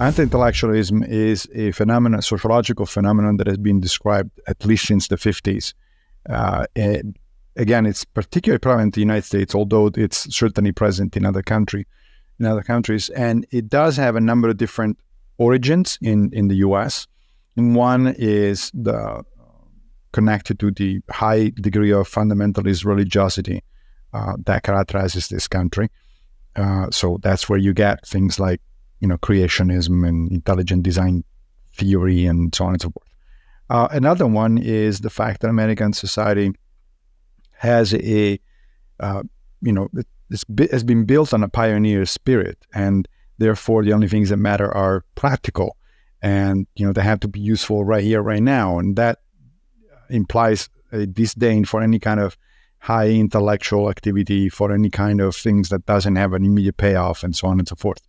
Anti-intellectualism is a phenomenon, sociological phenomenon that has been described at least since the 50s. Uh, again, it's particularly prevalent in the United States, although it's certainly present in other country, in other countries, and it does have a number of different origins in in the U.S. And one is the connected to the high degree of fundamentalist religiosity uh, that characterizes this country. Uh, so that's where you get things like you know, creationism and intelligent design theory and so on and so forth. Uh, another one is the fact that American society has a, uh, you know, it's, has been built on a pioneer spirit, and therefore the only things that matter are practical, and you know they have to be useful right here, right now, and that implies a disdain for any kind of high intellectual activity, for any kind of things that doesn't have an immediate payoff, and so on and so forth.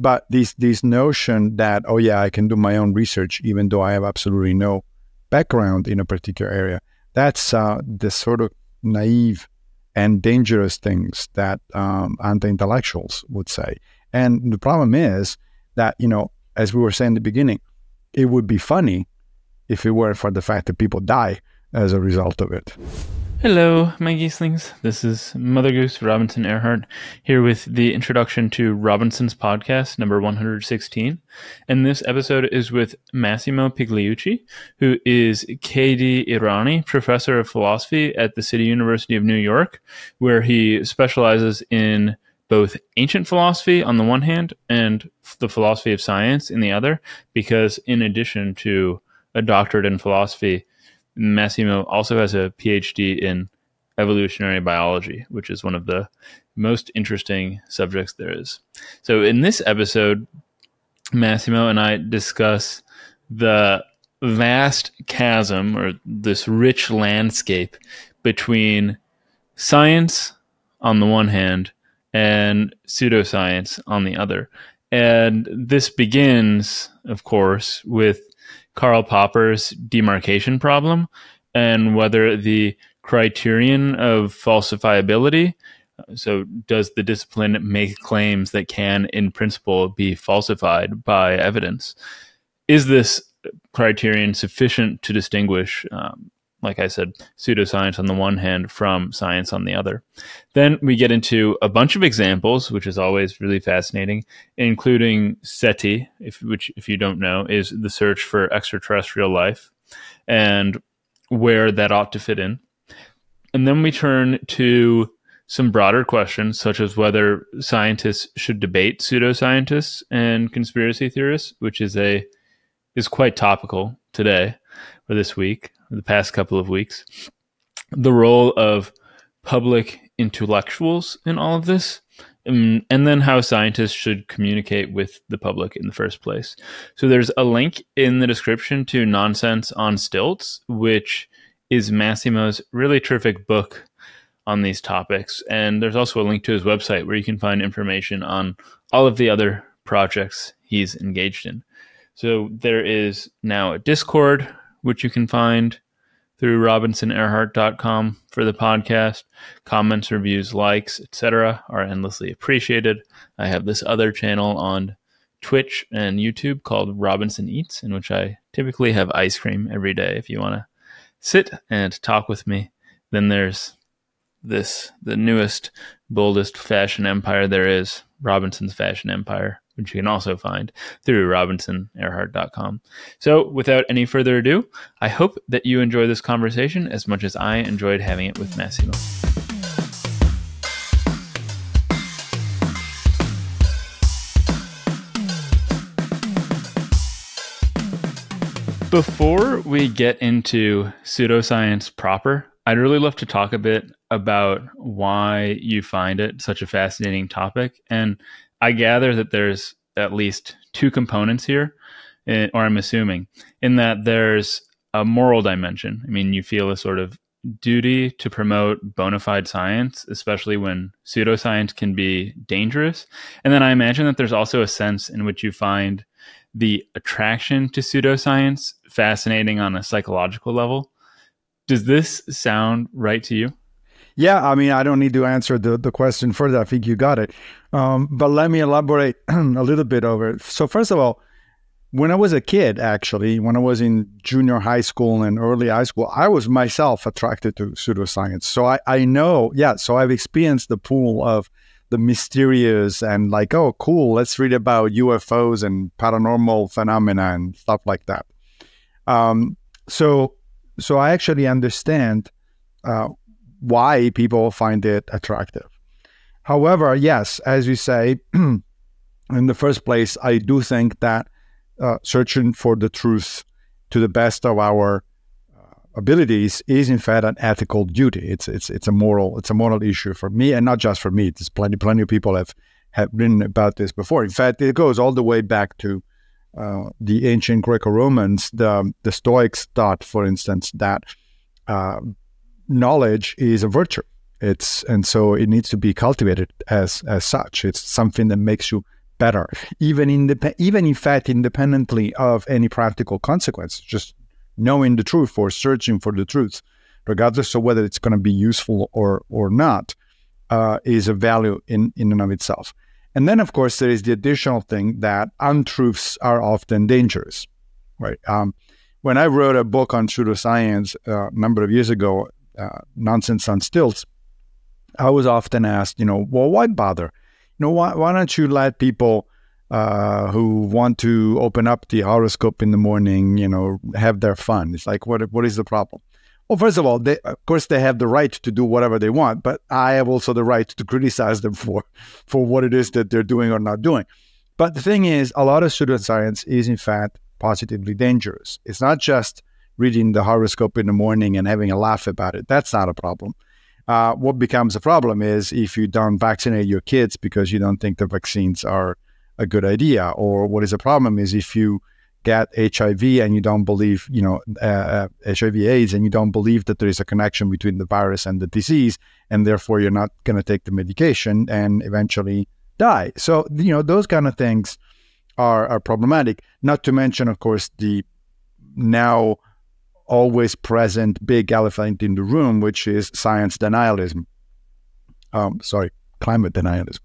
But this this notion that oh yeah, I can do my own research even though I have absolutely no background in a particular area. That's uh, the sort of naive and dangerous things that um, anti-intellectuals would say. And the problem is that you know, as we were saying in the beginning, it would be funny if it were for the fact that people die as a result of it. Hello, my geeslings. This is Mother Goose Robinson Erhardt here with the introduction to Robinson's podcast, number 116. And this episode is with Massimo Pigliucci, who is K.D. Irani, professor of philosophy at the City University of New York, where he specializes in both ancient philosophy on the one hand and the philosophy of science in the other, because in addition to a doctorate in philosophy, Massimo also has a PhD in evolutionary biology, which is one of the most interesting subjects there is. So, in this episode, Massimo and I discuss the vast chasm or this rich landscape between science on the one hand and pseudoscience on the other. And this begins, of course, with Karl Popper's demarcation problem and whether the criterion of falsifiability so does the discipline make claims that can in principle be falsified by evidence? Is this criterion sufficient to distinguish um, like I said, pseudoscience on the one hand from science on the other. Then we get into a bunch of examples, which is always really fascinating, including SETI, if, which, if you don't know, is the search for extraterrestrial life and where that ought to fit in. And then we turn to some broader questions, such as whether scientists should debate pseudoscientists and conspiracy theorists, which is a is quite topical today or this week the past couple of weeks, the role of public intellectuals in all of this, um, and then how scientists should communicate with the public in the first place. So there's a link in the description to Nonsense on Stilts, which is Massimo's really terrific book on these topics. And there's also a link to his website where you can find information on all of the other projects he's engaged in. So there is now a Discord which you can find through robinsonerhardt.com for the podcast. Comments, reviews, likes, etc. are endlessly appreciated. I have this other channel on Twitch and YouTube called Robinson Eats, in which I typically have ice cream every day. If you want to sit and talk with me, then there's this the newest, boldest fashion empire there is, Robinson's Fashion Empire which you can also find through robinsonerhardt.com. So, without any further ado, I hope that you enjoy this conversation as much as I enjoyed having it with Massimo. Before we get into pseudoscience proper, I'd really love to talk a bit about why you find it such a fascinating topic and I gather that there's at least two components here, eh, or I'm assuming, in that there's a moral dimension. I mean, you feel a sort of duty to promote bona fide science, especially when pseudoscience can be dangerous. And then I imagine that there's also a sense in which you find the attraction to pseudoscience fascinating on a psychological level. Does this sound right to you? Yeah, I mean, I don't need to answer the, the question further. I think you got it. Um, but let me elaborate a little bit over it. So, first of all, when I was a kid, actually, when I was in junior high school and early high school, I was myself attracted to pseudoscience. So I, I know, yeah, so I've experienced the pool of the mysterious and like, oh, cool, let's read about UFOs and paranormal phenomena and stuff like that. Um, so, so I actually understand uh, why people find it attractive. However, yes, as you say, in the first place, I do think that uh, searching for the truth to the best of our uh, abilities is in fact an ethical duty. It's it's it's a moral it's a moral issue for me, and not just for me. There's plenty plenty of people have have written about this before. In fact, it goes all the way back to uh, the ancient Greco-Romans. The the Stoics thought, for instance, that uh, knowledge is a virtue. It's and so it needs to be cultivated as as such. It's something that makes you better, even in the, even in fact independently of any practical consequence. Just knowing the truth or searching for the truth, regardless of whether it's going to be useful or or not, uh, is a value in in and of itself. And then, of course, there is the additional thing that untruths are often dangerous, right? Um, when I wrote a book on pseudoscience uh, a number of years ago, uh, Nonsense on Stilts, I was often asked, you know, well, why bother? You know, why, why don't you let people uh, who want to open up the horoscope in the morning, you know, have their fun? It's like, what what is the problem? Well, first of all, they, of course, they have the right to do whatever they want, but I have also the right to criticize them for for what it is that they're doing or not doing. But the thing is, a lot of pseudoscience is in fact positively dangerous. It's not just reading the horoscope in the morning and having a laugh about it. That's not a problem. Uh, what becomes a problem is if you don't vaccinate your kids because you don't think the vaccines are a good idea, or what is a problem is if you get HIV and you don't believe, you know, uh, HIV/AIDS, and you don't believe that there is a connection between the virus and the disease, and therefore you're not going to take the medication and eventually die. So you know those kind of things are are problematic. Not to mention, of course, the now always present big elephant in the room, which is science denialism. Um, sorry, climate denialism.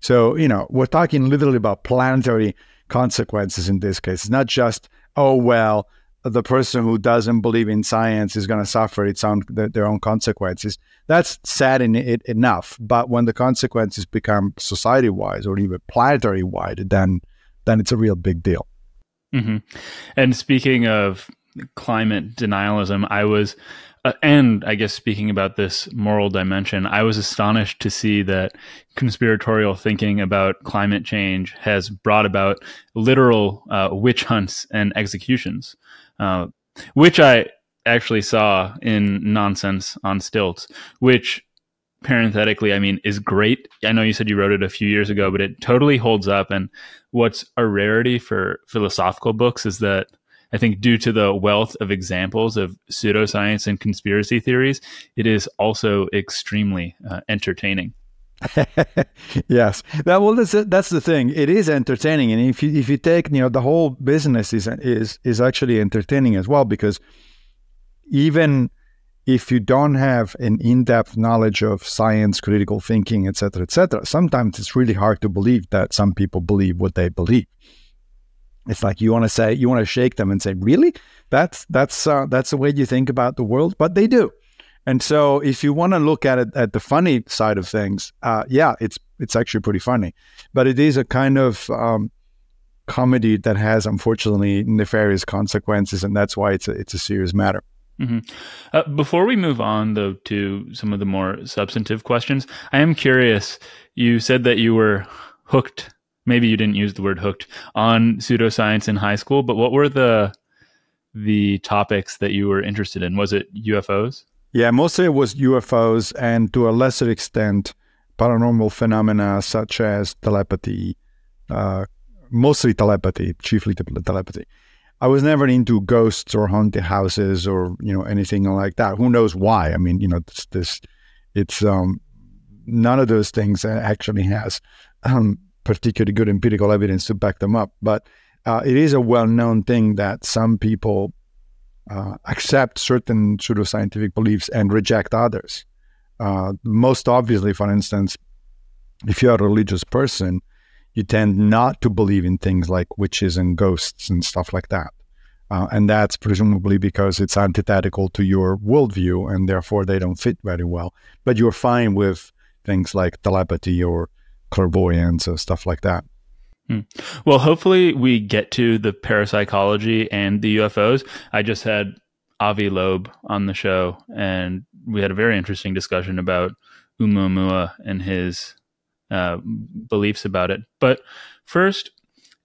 So, you know, we're talking literally about planetary consequences in this case. It's not just, oh, well, the person who doesn't believe in science is going to suffer its own their own consequences. That's sad in it enough. But when the consequences become society wise or even planetary wide, then then it's a real big deal. Mm-hmm. And speaking of climate denialism, I was, uh, and I guess speaking about this moral dimension, I was astonished to see that conspiratorial thinking about climate change has brought about literal uh, witch hunts and executions, uh, which I actually saw in Nonsense on Stilts, which parenthetically, I mean, is great. I know you said you wrote it a few years ago, but it totally holds up. And what's a rarity for philosophical books is that I think due to the wealth of examples of pseudoscience and conspiracy theories, it is also extremely uh, entertaining. yes, that well, that's that's the thing. It is entertaining, and if you if you take you know the whole business is is is actually entertaining as well because even if you don't have an in-depth knowledge of science, critical thinking, etc., etc., sometimes it's really hard to believe that some people believe what they believe. It's like you want to say you want to shake them and say, "Really? That's that's uh, that's the way you think about the world." But they do. And so, if you want to look at it at the funny side of things, uh, yeah, it's it's actually pretty funny, but it is a kind of um, comedy that has, unfortunately, nefarious consequences, and that's why it's a it's a serious matter. Mm-hmm. Uh, before we move on, though, to some of the more substantive questions, I am curious. You said that you were hooked maybe you didn't use the word hooked on pseudoscience in high school, but what were the the topics that you were interested in? Was it UFOs? Yeah, mostly it was UFOs and to a lesser extent paranormal phenomena such as telepathy, uh, mostly telepathy, chiefly telepathy. I was never into ghosts or haunted houses or you know anything like that. Who knows why? I mean, you know, this, this it's um, none of those things actually has um, particularly good empirical evidence to back them up. But uh, it is a well-known thing that some people uh, accept certain pseudoscientific beliefs and reject others. Uh, most obviously, for instance, if you're a religious person, you tend not to believe in things like witches and ghosts and stuff like that. Uh, and that's presumably because it's antithetical to your worldview and therefore they don't fit very well. But you're fine with things like telepathy or clairvoyance or stuff like that. Hmm. Well, hopefully we get to the parapsychology and the UFOs. I just had Avi Loeb on the show, and we had a very interesting discussion about Oumuamua and his uh, beliefs about it. But first,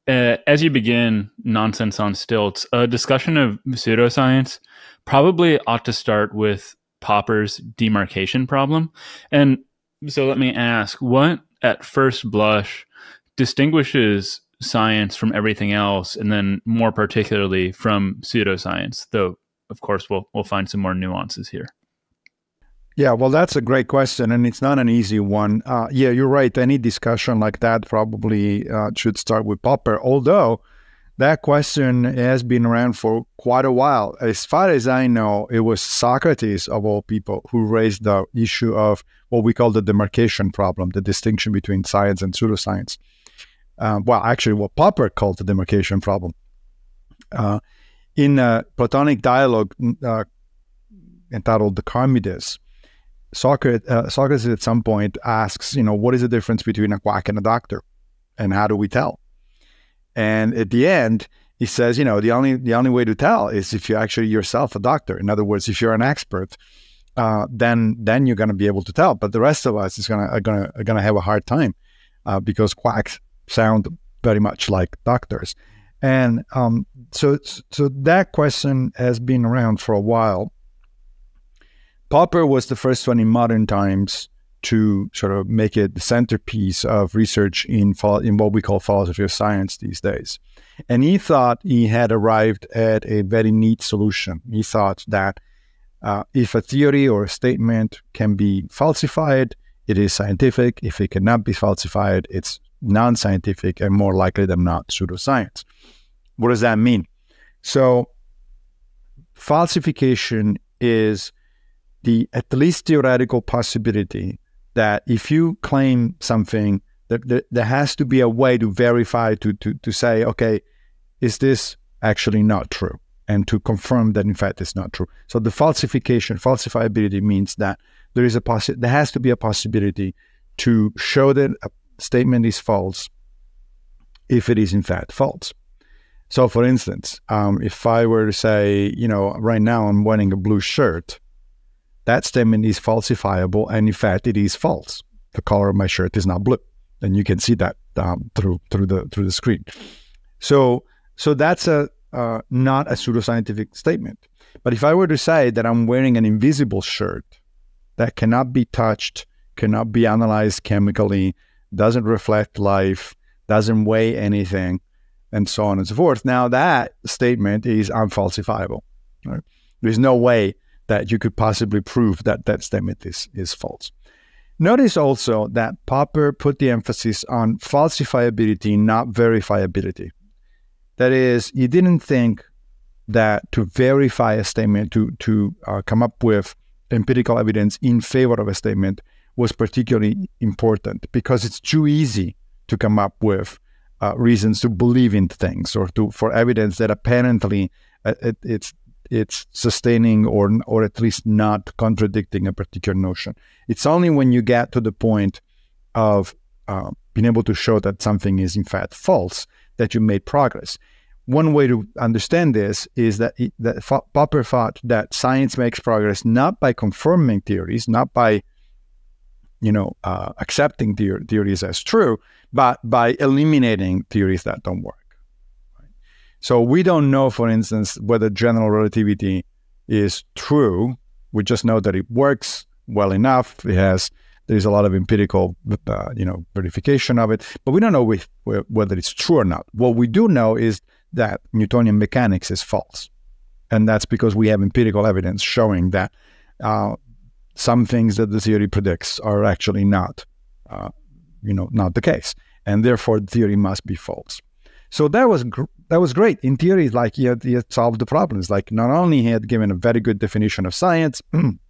uh, as you begin nonsense on stilts, a discussion of pseudoscience probably ought to start with Popper's demarcation problem. And so let me ask what, at first blush, distinguishes science from everything else, and then more particularly from pseudoscience? Though, of course, we'll, we'll find some more nuances here. Yeah, well, that's a great question, and it's not an easy one. Uh, yeah, you're right. Any discussion like that probably uh, should start with Popper, although that question has been around for quite a while. As far as I know, it was Socrates, of all people, who raised the issue of what we call the demarcation problem, the distinction between science and pseudoscience. Uh, well, actually, what Popper called the demarcation problem. Uh, in a Platonic dialogue uh, entitled The Charmides, Socrates, uh, Socrates at some point asks, you know, what is the difference between a quack and a doctor, and how do we tell? And at the end, he says, you know, the only the only way to tell is if you actually yourself a doctor. In other words, if you're an expert, uh, then then you're going to be able to tell. But the rest of us is gonna are gonna gonna have a hard time uh, because quacks sound very much like doctors. And um, so so that question has been around for a while. Popper was the first one in modern times to sort of make it the centerpiece of research in in what we call philosophy of science these days. And he thought he had arrived at a very neat solution. He thought that uh, if a theory or a statement can be falsified, it is scientific. If it cannot be falsified, it's non-scientific and more likely than not pseudoscience. What does that mean? So falsification is the at least theoretical possibility that if you claim something, that, that there has to be a way to verify to, to to say, okay, is this actually not true? And to confirm that in fact it's not true. So the falsification, falsifiability means that there is a possi- there has to be a possibility to show that a statement is false if it is in fact false. So, for instance, um, if I were to say, you know, right now I'm wearing a blue shirt, that statement is falsifiable, and in fact, it is false. The color of my shirt is not blue, and you can see that um, through through the through the screen. So so that's a uh, not a pseudoscientific statement. But if I were to say that I'm wearing an invisible shirt that cannot be touched, cannot be analyzed chemically, doesn't reflect life, doesn't weigh anything, and so on and so forth, now that statement is unfalsifiable. Right? There's no way that you could possibly prove that that statement is, is false. Notice also that Popper put the emphasis on falsifiability, not verifiability. That is, you didn't think that to verify a statement, to, to uh, come up with empirical evidence in favor of a statement, was particularly important because it's too easy to come up with uh, reasons to believe in things or to for evidence that apparently uh, it, it's it's sustaining or or at least not contradicting a particular notion. It's only when you get to the point of uh, being able to show that something is in fact false that you made progress. One way to understand this is that, that Popper thought that science makes progress not by confirming theories, not by you know uh, accepting theories as true, but by eliminating theories that don't work. So we don't know, for instance, whether general relativity is true. We just know that it works well enough. It has there's a lot of empirical, uh, you know, verification of it, but we don't know if, whether it's true or not. What we do know is that Newtonian mechanics is false, and that's because we have empirical evidence showing that uh, some things that the theory predicts are actually not, uh, you know, not the case, and therefore the theory must be false. So that was gr- that was great. In theory, like he had, he had solved the problems. Like not only he had given a very good definition of science,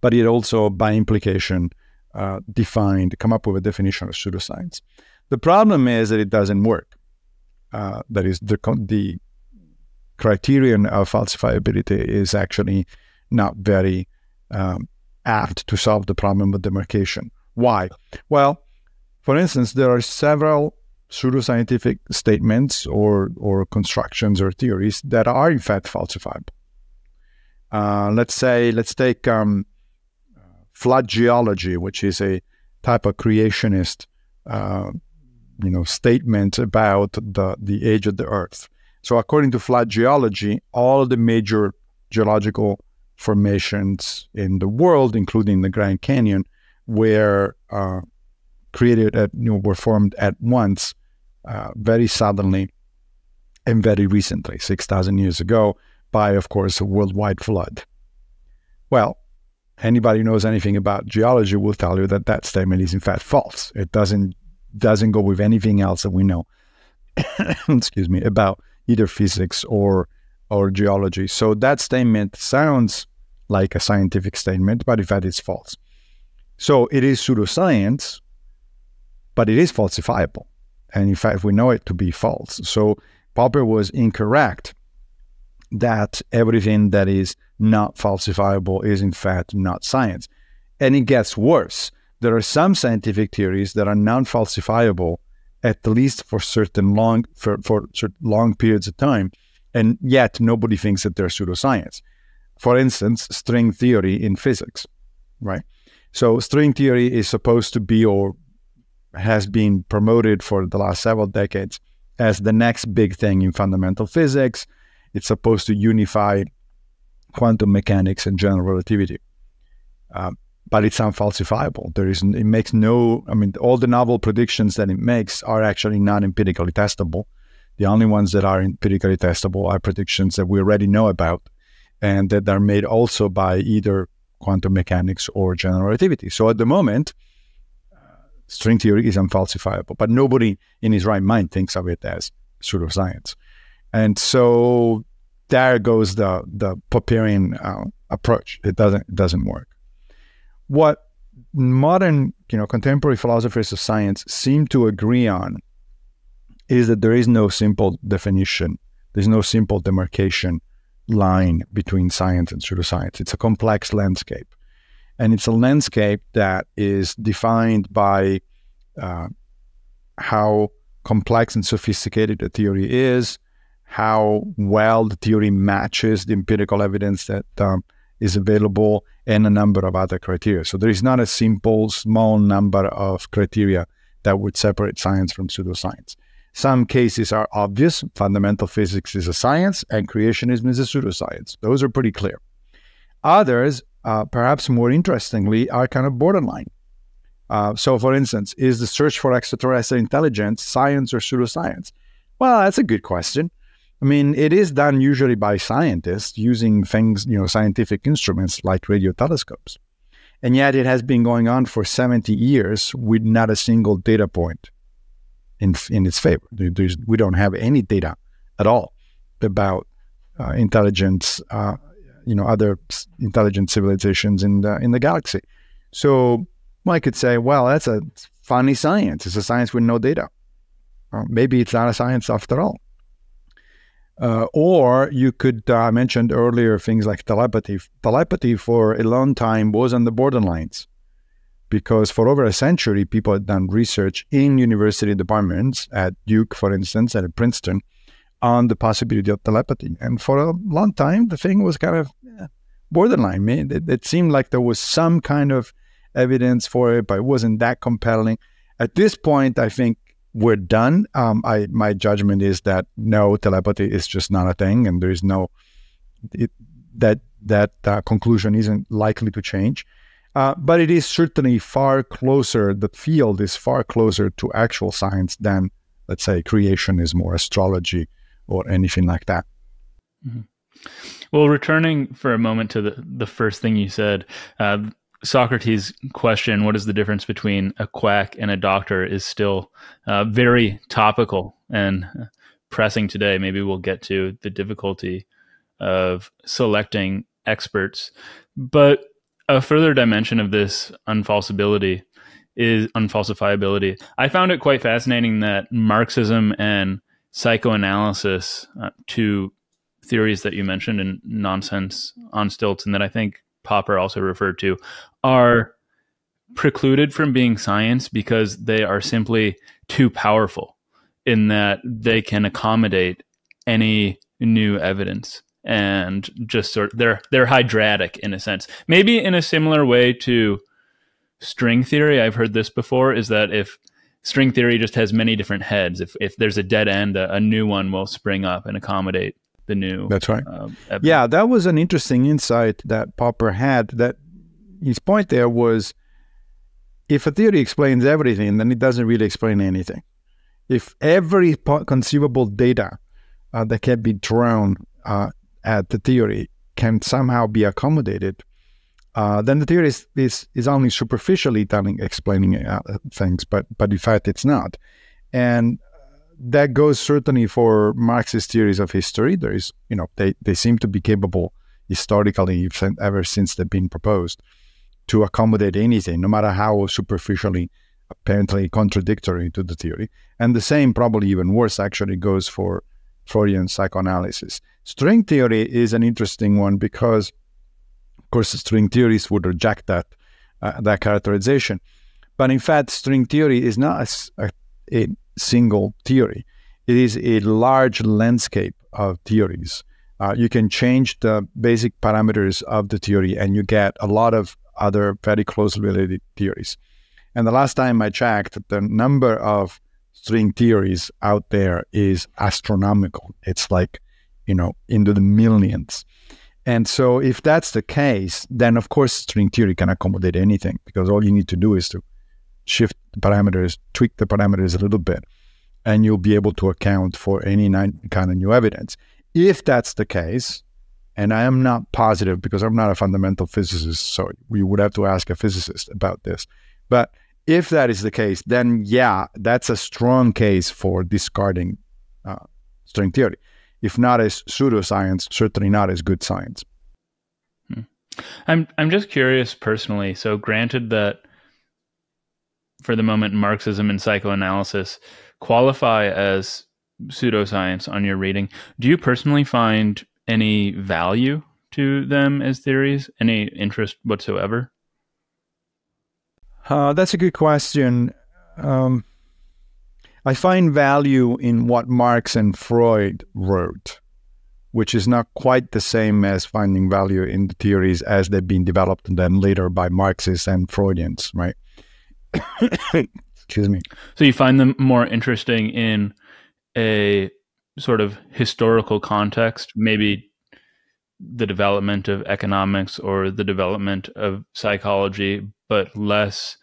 but it also, by implication, uh, defined, come up with a definition of pseudoscience. The problem is that it doesn't work. Uh, that is, the, the criterion of falsifiability is actually not very um, apt to solve the problem of demarcation. Why? Well, for instance, there are several pseudoscientific statements or, or constructions or theories that are in fact falsifiable. Uh, let's say, let's take um, flood geology, which is a type of creationist, uh, you know, statement about the, the age of the Earth. So, according to flood geology, all the major geological formations in the world, including the Grand Canyon, were uh, created at, you know, were formed at once, uh, very suddenly, and very recently, six thousand years ago, by, of course, a worldwide flood. Well, anybody who knows anything about geology will tell you that that statement is in fact false. It doesn't doesn't go with anything else that we know. excuse me about either physics or or geology. So that statement sounds like a scientific statement, but in fact it's false. So it is pseudoscience, but it is falsifiable. And in fact, we know it to be false. So Popper was incorrect that everything that is not falsifiable is in fact not science. And it gets worse. There are some scientific theories that are non-falsifiable, at least for certain long for, for certain long periods of time, and yet nobody thinks that they're pseudoscience. For instance, string theory in physics, right? So string theory is supposed to be or has been promoted for the last several decades as the next big thing in fundamental physics. It's supposed to unify quantum mechanics and general relativity. Uh, but it's unfalsifiable. There is, it makes no, I mean, all the novel predictions that it makes are actually not empirically testable. The only ones that are empirically testable are predictions that we already know about and that are made also by either quantum mechanics or general relativity. So at the moment, uh, string theory is unfalsifiable, but nobody in his right mind thinks of it as pseudoscience. And so there goes the the Popperian uh, approach. It doesn't it doesn't work. What modern, you know, contemporary philosophers of science seem to agree on is that there is no simple definition. There's no simple demarcation line between science and pseudoscience. It's a complex landscape, and it's a landscape that is defined by uh, how complex and sophisticated a theory is, how well the theory matches the empirical evidence that um, is available and a number of other criteria. So there is not a simple, small number of criteria that would separate science from pseudoscience. Some cases are obvious. Fundamental physics is a science and creationism is a pseudoscience. Those are pretty clear. Others, uh, perhaps more interestingly, are kind of borderline. Uh, so, for instance, is the search for extraterrestrial intelligence science or pseudoscience? Well, that's a good question. I mean, it is done usually by scientists using things, you know, scientific instruments like radio telescopes. And yet it has been going on for 70 years with not a single data point in, in its favor. There's, we don't have any data at all about uh, intelligence, uh, you know, other intelligent civilizations in the, in the galaxy. So one could say, well, that's a funny science. It's a science with no data. Uh, maybe it's not a science after all. Uh, or you could, uh, I mentioned earlier things like telepathy. Telepathy for a long time was on the borderlines because for over a century, people had done research in university departments at Duke, for instance, and at Princeton on the possibility of telepathy. And for a long time, the thing was kind of yeah, borderline. It, it seemed like there was some kind of evidence for it, but it wasn't that compelling. At this point, I think we're done. Um, I my judgment is that no, telepathy is just not a thing, and there is no it, that that uh, conclusion isn't likely to change. Uh, but it is certainly far closer. The field is far closer to actual science than, let's say, creationism or astrology or anything like that. Mm-hmm. Well, returning for a moment to the the first thing you said, uh, Socrates' question, what is the difference between a quack and a doctor, is still uh, very topical and pressing today. Maybe we'll get to the difficulty of selecting experts. But a further dimension of this unfalsibility is unfalsifiability. I found it quite fascinating that Marxism and psychoanalysis, uh, two theories that you mentioned in Nonsense on Stilts, and that I think Popper also referred to, are precluded from being science because they are simply too powerful in that they can accommodate any new evidence and just sort of, they're they're hydratic in a sense. Maybe in a similar way to string theory i've heard this before is that if string theory just has many different heads if if there's a dead end a, a new one will spring up and accommodate the new that's right. uh, yeah that was an interesting insight that popper had that his point there was if a theory explains everything then it doesn't really explain anything. If every conceivable data uh, that can be drawn uh, at the theory can somehow be accommodated, uh, then the theory is, is, is only superficially telling, explaining uh, things, but, but in fact it's not. And that goes certainly for Marxist theories of history. There is, you know, they, they seem to be capable historically, ever since they've been proposed, to accommodate anything, no matter how superficially apparently contradictory to the theory. And the same, probably even worse, actually goes for Freudian psychoanalysis. String theory is an interesting one because, of course, string theorists would reject that uh, that characterization. But in fact, string theory is not a, a, single theory. It is a large landscape of theories. Uh, you can change the basic parameters of the theory, and you get a lot of other very closely related theories. And the last time I checked, the number of string theories out there is astronomical. It's like, you know, into the millions. And so if that's the case, then of course string theory can accommodate anything because all you need to do is to shift the parameters, tweak the parameters a little bit, and you'll be able to account for any kind of new evidence. If that's the case, and I am not positive because I'm not a fundamental physicist, so we would have to ask a physicist about this. But if that is the case, then yeah, that's a strong case for discarding uh, string theory. If not as pseudoscience, certainly not as good science. Hmm. I'm I'm just curious personally. So, granted that for the moment, Marxism and psychoanalysis qualify as pseudoscience on your reading. Do you personally find any value to them as theories? Any interest whatsoever? Uh, that's a good question. Um, I find value in what Marx and Freud wrote, which is not quite the same as finding value in the theories as they've been developed and then later by Marxists and Freudians, right? Excuse me. So you find them more interesting in a sort of historical context, maybe the development of economics or the development of psychology, but less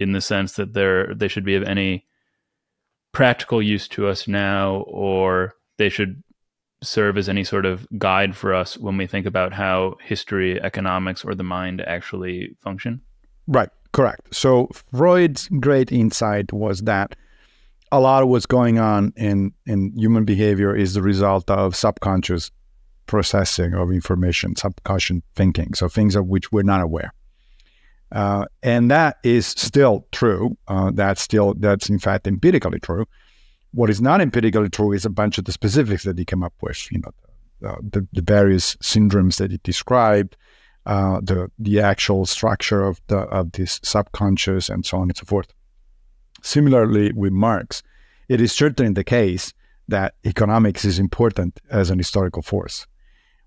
in the sense that they're they should be of any practical use to us now, or they should serve as any sort of guide for us when we think about how history, economics, or the mind actually function? Right, correct. So Freud's great insight was that a lot of what's going on in, in human behavior is the result of subconscious processing of information, subconscious thinking, so things of which we're not aware. Uh, and that is still true. Uh, that's still that's in fact empirically true. What is not empirically true is a bunch of the specifics that he came up with. You know, the, the, the various syndromes that he described, uh, the the actual structure of the of this subconscious, and so on and so forth. Similarly, with Marx, it is certainly the case that economics is important as an historical force.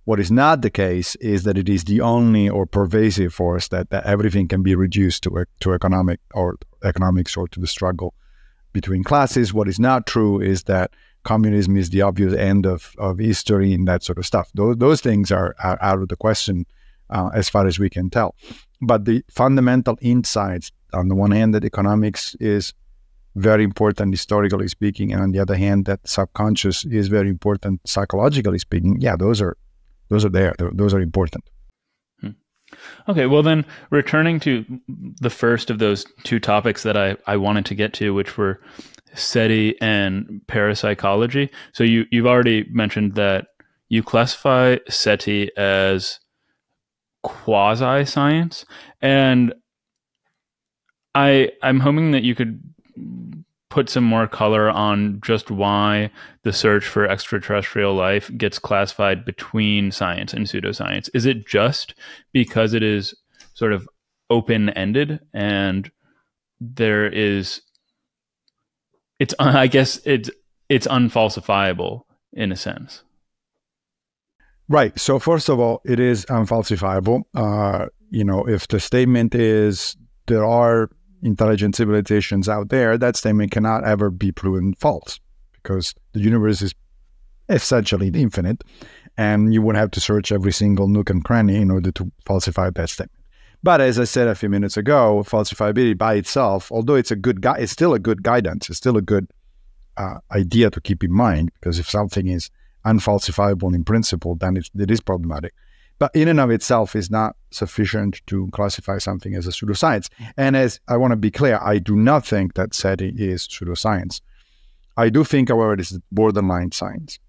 What is not the case is that it is the only or pervasive force that, that everything can be reduced to, to economic or economics or to the struggle between classes. What is not true is that communism is the obvious end of, of history and that sort of stuff. Those, those things are, are out of the question uh, as far as we can tell. But the fundamental insights, on the one hand, that economics is very important historically speaking, and on the other hand, that subconscious is very important psychologically speaking. Yeah, those are those are there. Those are important. Hmm. Okay, well then, returning to the first of those two topics that I, I wanted to get to, which were SETI and parapsychology. So you you've already mentioned that you classify SETI as quasi science, and I I'm hoping that you could put some more color on just why the search for extraterrestrial life gets classified between science and pseudoscience. Is it just because it is sort of open ended and there is it's I guess it's it's unfalsifiable in a sense. Right. So first of all, it is unfalsifiable. Uh, you know, if the statement is there are intelligent civilizations out there, that statement cannot ever be proven false because the universe is essentially infinite, and you would have to search every single nook and cranny in order to falsify that statement. But as I said a few minutes ago, falsifiability by itself, although it's a good guy, it's still a good guidance. It's still a good uh, idea to keep in mind because if something is unfalsifiable in principle, then it, it is problematic. But in and of itself is not sufficient to classify something as a pseudoscience. And as I want to be clear, I do not think that SETI is pseudoscience. I do think, however, it is borderline science.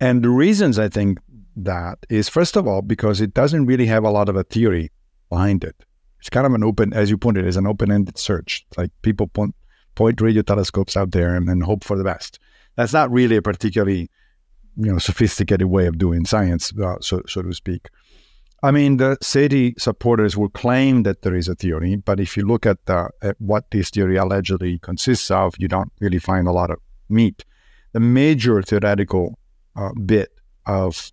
And the reasons I think that is, first of all, because it doesn't really have a lot of a theory behind it. It's kind of an open, as you pointed, it's an open-ended search. Like people point, point radio telescopes out there and, and hope for the best that's not really a particularly you know sophisticated way of doing science, uh, so so to speak. I mean, the SETI supporters will claim that there is a theory, but if you look at, the, at what this theory allegedly consists of, you don't really find a lot of meat. The major theoretical uh, bit of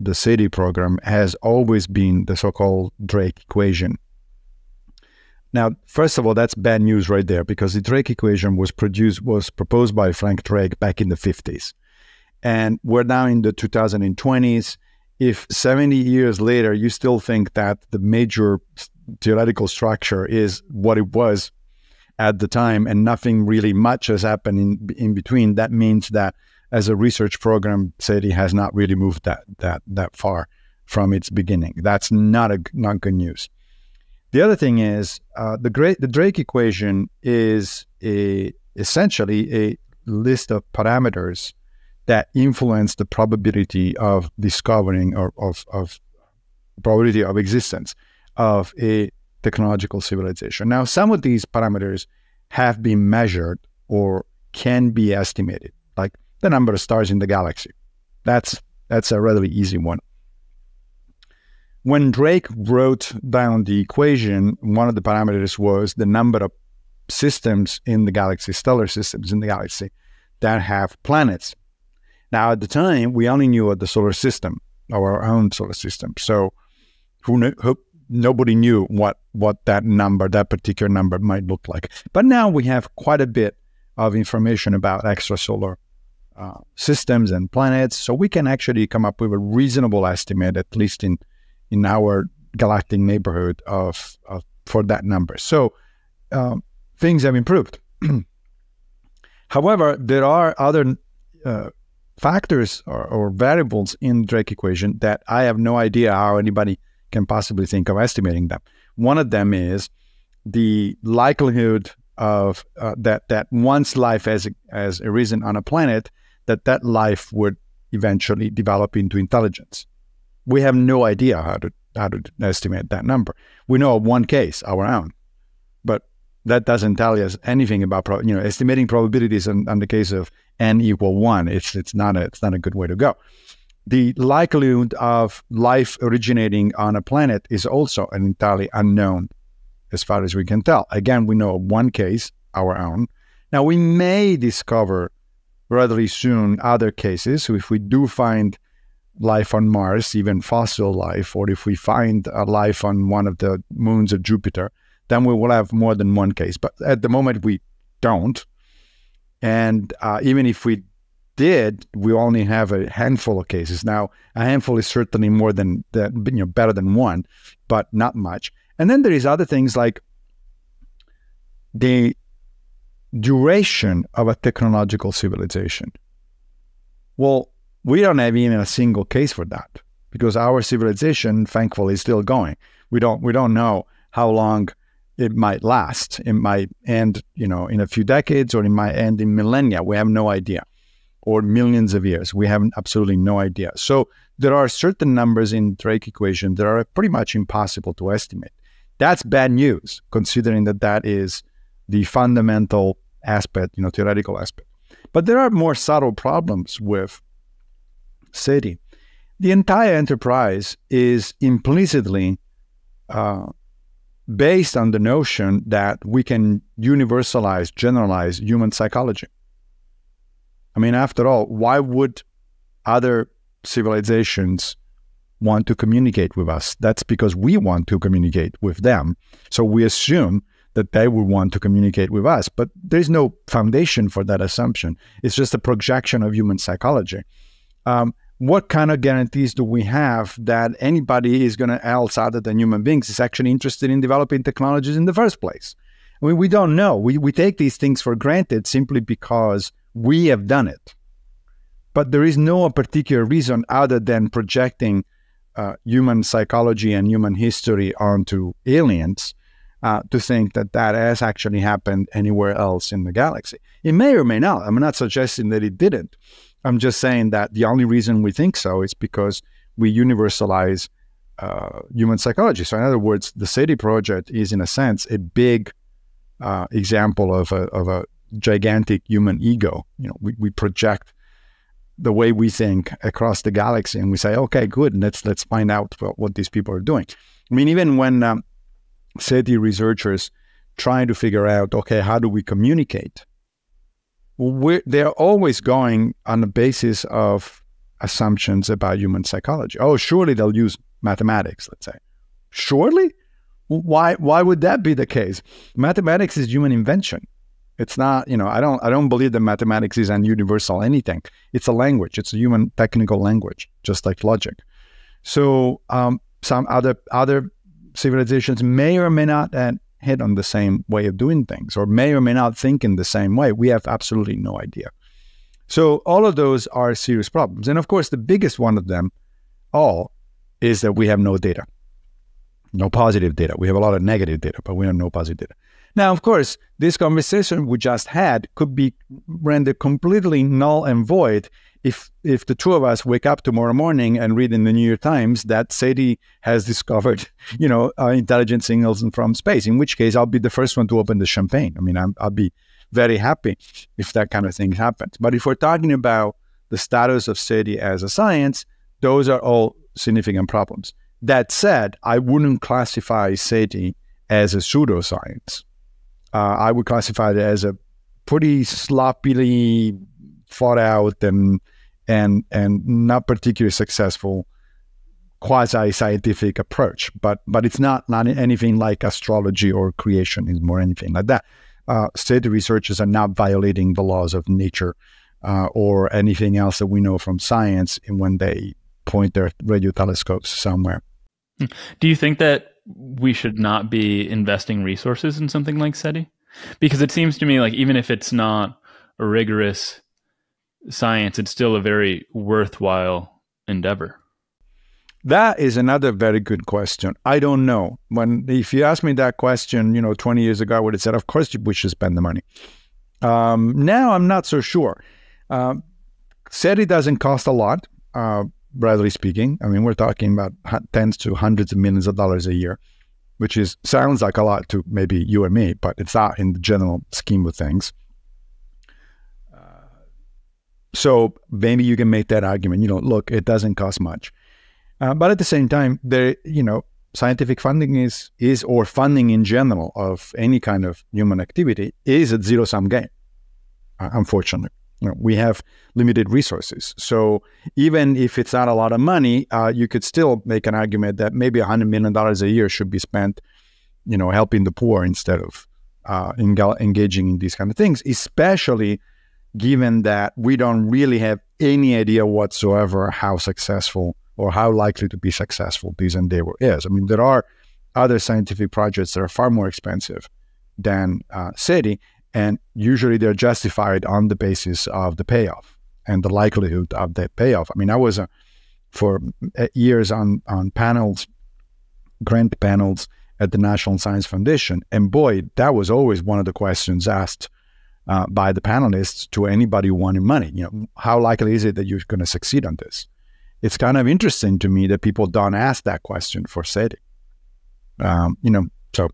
the SETI program has always been the so-called Drake equation. Now, first of all, that's bad news right there because the Drake equation was produced was proposed by Frank Drake back in the 50s. And we're now in the 2020s. If 70 years later you still think that the major theoretical structure is what it was at the time and nothing really much has happened in, in between, that means that as a research program, SETI has not really moved that that that far from its beginning. That's not a not good news. The other thing is uh, the great the Drake equation is a essentially a list of parameters that influence the probability of discovering or of, of probability of existence of a technological civilization. Now, some of these parameters have been measured or can be estimated, like the number of stars in the galaxy. That's that's a relatively easy one when Drake wrote down the equation, one of the parameters was the number of systems in the galaxy, stellar systems in the galaxy that have planets. Now, at the time, we only knew of the solar system, our own solar system. So, who, who nobody knew what what that number, that particular number, might look like. But now we have quite a bit of information about extrasolar uh, systems and planets, so we can actually come up with a reasonable estimate, at least in in our galactic neighborhood of, of for that number. So um, things have improved. However, there are other uh, factors or, or, variables in Drake equation that I have no idea how anybody can possibly think of estimating them. One of them is the likelihood of uh, that that once life has has arisen on a planet, that that life would eventually develop into intelligence we have no idea how to how to estimate that number. We know one case, our own, but that doesn't tell us anything about pro- you know estimating probabilities in, in the case of n equal one. It's it's not a it's not a good way to go. The likelihood of life originating on a planet is also an entirely unknown, as far as we can tell. Again, we know one case, our own. Now we may discover relatively soon other cases. So if we do find life on Mars, even fossil life, or if we find a life on one of the moons of Jupiter, then we will have more than one case. But at the moment, we don't. And uh, even if we did, we only have a handful of cases. Now, a handful is certainly more than, you know, better than one, but not much. And then there is other things like the duration of a technological civilization. Well, we don't have even a single case for that because our civilization, thankfully, is still going. We don't we don't know how long it might last. It might end, you know, in a few decades, or it might end in millennia. We have no idea. or millions of years. We have absolutely no idea. So there are certain numbers in Drake equation that are pretty much impossible to estimate. That's bad news, considering that that is the fundamental aspect, you know, theoretical aspect. But there are more subtle problems with SETI. The entire enterprise is implicitly uh, based on the notion that we can universalize, generalize human psychology. I mean, after all, why would other civilizations want to communicate with us? That's because we want to communicate with them. So we assume that they would want to communicate with us. But there's no foundation for that assumption. It's just a projection of human psychology. Um, what kind of guarantees do we have that anybody is going to else other than human beings is actually interested in developing technologies in the first place? I mean, we don't know. We, we take these things for granted simply because we have done it. But there is no particular reason other than projecting uh, human psychology and human history onto aliens uh, to think that that has actually happened anywhere else in the galaxy. It may or may not. I'm not suggesting that it didn't. I'm just saying that the only reason we think so is because we universalize uh, human psychology. So, in other words, the SETI project is, in a sense, a big uh, example of a, of a gigantic human ego. You know, we, we project the way we think across the galaxy, and we say, "Okay, good. Let's let's find out what, what these people are doing." I mean, even when um, researchers trying to figure out, okay, how do we communicate? We're, they're always going on the basis of assumptions about human psychology. Oh, surely they'll use mathematics, let's say. Surely? Why, why would that be the case? Mathematics is human invention. It's not, you know, I don't, I don't believe that mathematics is an universal anything. It's a language. It's a human technical language, just like logic. So um, some other other civilizations may or may not hit on the same way of doing things or may or may not think in the same way. We have absolutely no idea. So all of those are serious problems. And of course, the biggest one of them all is that we have no data, no positive data. We have a lot of negative data, but we have no positive data. Now, of course, this conversation we just had could be rendered completely null and void if if the two of us wake up tomorrow morning and read in the New York Times that SETI has discovered, you know, uh, intelligent signals from space, in which case I'll be the first one to open the champagne. I mean, i will be very happy if that kind of thing happens. But if we're talking about the status of SETI as a science, those are all significant problems. That said, I wouldn't classify SETI as a pseudoscience. Uh, I would classify it as a pretty sloppily thought out and and and not particularly successful quasi scientific approach. But but it's not not anything like astrology or creationism or anything like that. Uh, SETI researchers are not violating the laws of nature uh, or anything else that we know from science when they point their radio telescopes somewhere. Do you think that we should not be investing resources in something like SETI? Because it seems to me like even if it's not a rigorous science, it's still a very worthwhile endeavor? That is another very good question. I don't know. When if you asked me that question, you know, 20 years ago, I would have said, of course we should spend the money. Um, now I'm not so sure. Um, SETI doesn't cost a lot, uh, broadly speaking. I mean, we're talking about tens to hundreds of millions of dollars a year, which is sounds like a lot to maybe you and me, but it's not in the general scheme of things. So maybe you can make that argument. You know, look, it doesn't cost much, uh, but at the same time, there, you know, scientific funding is is or funding in general of any kind of human activity is a zero sum game. Uh, unfortunately, you know, we have limited resources. So even if it's not a lot of money, uh, you could still make an argument that maybe hundred million dollars a year should be spent, you know, helping the poor instead of uh, engaging in these kind of things, especially given that we don't really have any idea whatsoever how successful or how likely to be successful this endeavor is. I mean, there are other scientific projects that are far more expensive than uh, SETI, and usually they're justified on the basis of the payoff and the likelihood of that payoff. I mean, I was uh, for uh, years on on panels, grant panels at the National Science Foundation, and boy, that was always one of the questions asked uh, by the panelists to anybody wanted money. You know, how likely is it that you're going to succeed on this? It's kind of interesting to me that people don't ask that question for SETI. Um, you know, so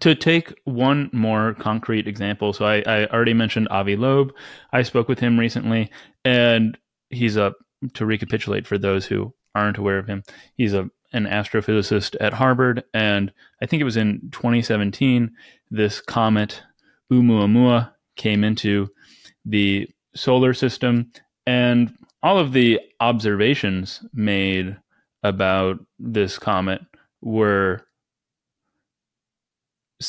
to take one more concrete example, so I, I, already mentioned Avi Loeb. I spoke with him recently, and he's a to recapitulate for those who aren't aware of him. He's a an astrophysicist at Harvard, and I think it was in 2017 this comet Oumuamua came into the solar system, and all of the observations made about this comet were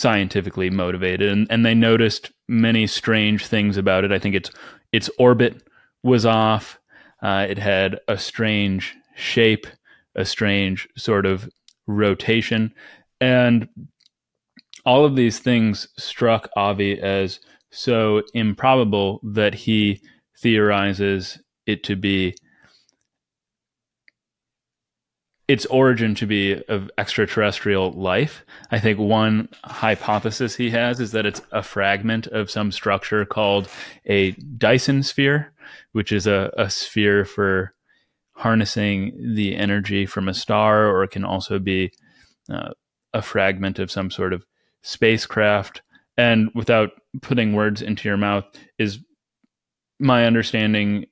scientifically motivated and, and they noticed many strange things about it. I think its its orbit was off. Uh, it had a strange shape, a strange sort of rotation, and all of these things struck Avi as so improbable that he theorizes it to be its origin to be of extraterrestrial life. I think one hypothesis he has is that it's a fragment of some structure called a Dyson sphere, which is a, a sphere for harnessing the energy from a star, or it can also be uh, a fragment of some sort of spacecraft. And without putting words into your mouth, is my understanding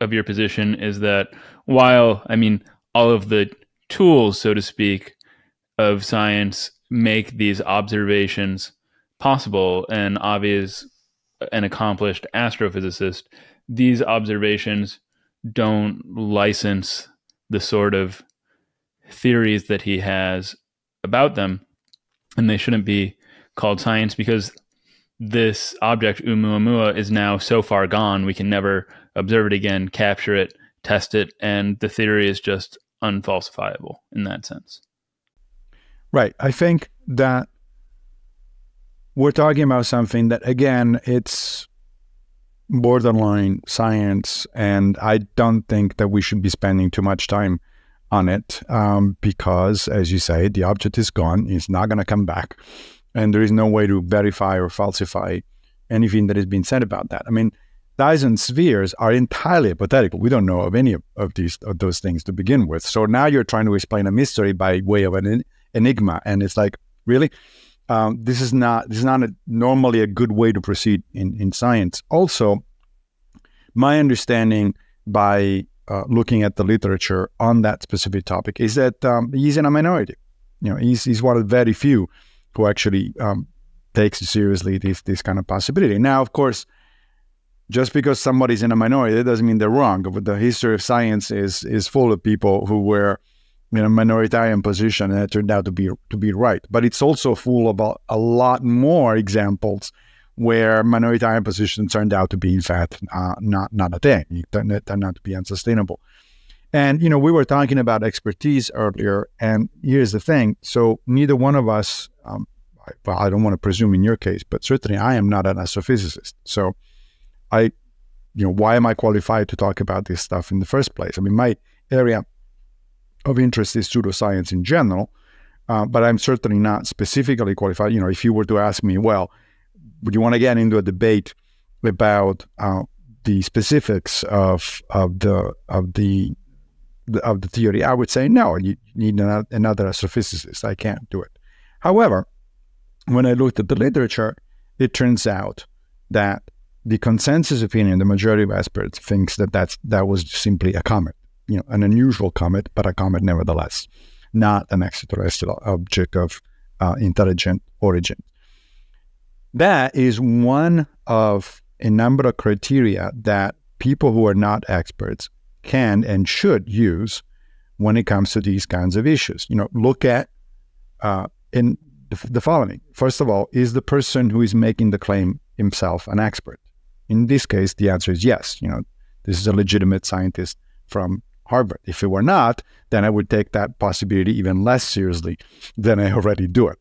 of your position is that while, I mean, all of the tools, so to speak, of science make these observations possible, and Avi's an accomplished astrophysicist, these observations don't license the sort of theories that he has about them, and they shouldn't be called science because this object Oumuamua is now so far gone we can never observe it again, capture it, test it, and the theory is just unfalsifiable in that sense. Right. I think that we're talking about something that again it's borderline science and I don't think that we should be spending too much time on it um, because as you say the object is gone it's not going to come back and there is no way to verify or falsify anything that has been said about that. I mean, Dyson spheres are entirely hypothetical. We don't know of any of, these of those things to begin with. So now you're trying to explain a mystery by way of an enigma, and it's like, really, um, this is not this is not a, normally a good way to proceed in in science. Also, my understanding by uh, looking at the literature on that specific topic is that um, he's in a minority. You know, he's he's one of very few who actually um, takes seriously this this kind of possibility. Now, of course, just because somebody's in a minority, that doesn't mean they're wrong. But the history of science is is full of people who were in a minoritarian position and it turned out to be to be right. But it's also full about a lot more examples where minoritarian positions turned out to be, in fact, uh, not not a thing. It turned, it turned out to be unsustainable. And you know, we were talking about expertise earlier, and here's the thing: so neither one of us, um, I, well, I don't want to presume in your case, but certainly I am not an astrophysicist. So, I, you know, why am I qualified to talk about this stuff in the first place? I mean, my area of interest is pseudoscience in general, uh, but I'm certainly not specifically qualified. You know, if you were to ask me, well, would you want to get into a debate about uh, the specifics of of the of the of the theory, I would say no. You need another astrophysicist. I can't do it. However, when I looked at the literature, it turns out that the consensus opinion, the majority of experts thinks that that's that was simply a comet, you know, an unusual comet, but a comet nevertheless, not an extraterrestrial object of uh, intelligent origin. That is one of a number of criteria that people who are not experts can and should use when it comes to these kinds of issues. You know, look at uh, in the, the following. First of all, is the person who is making the claim himself an expert? In this case, the answer is yes. You know, this is a legitimate scientist from Harvard. If it were not, then I would take that possibility even less seriously than I already do it.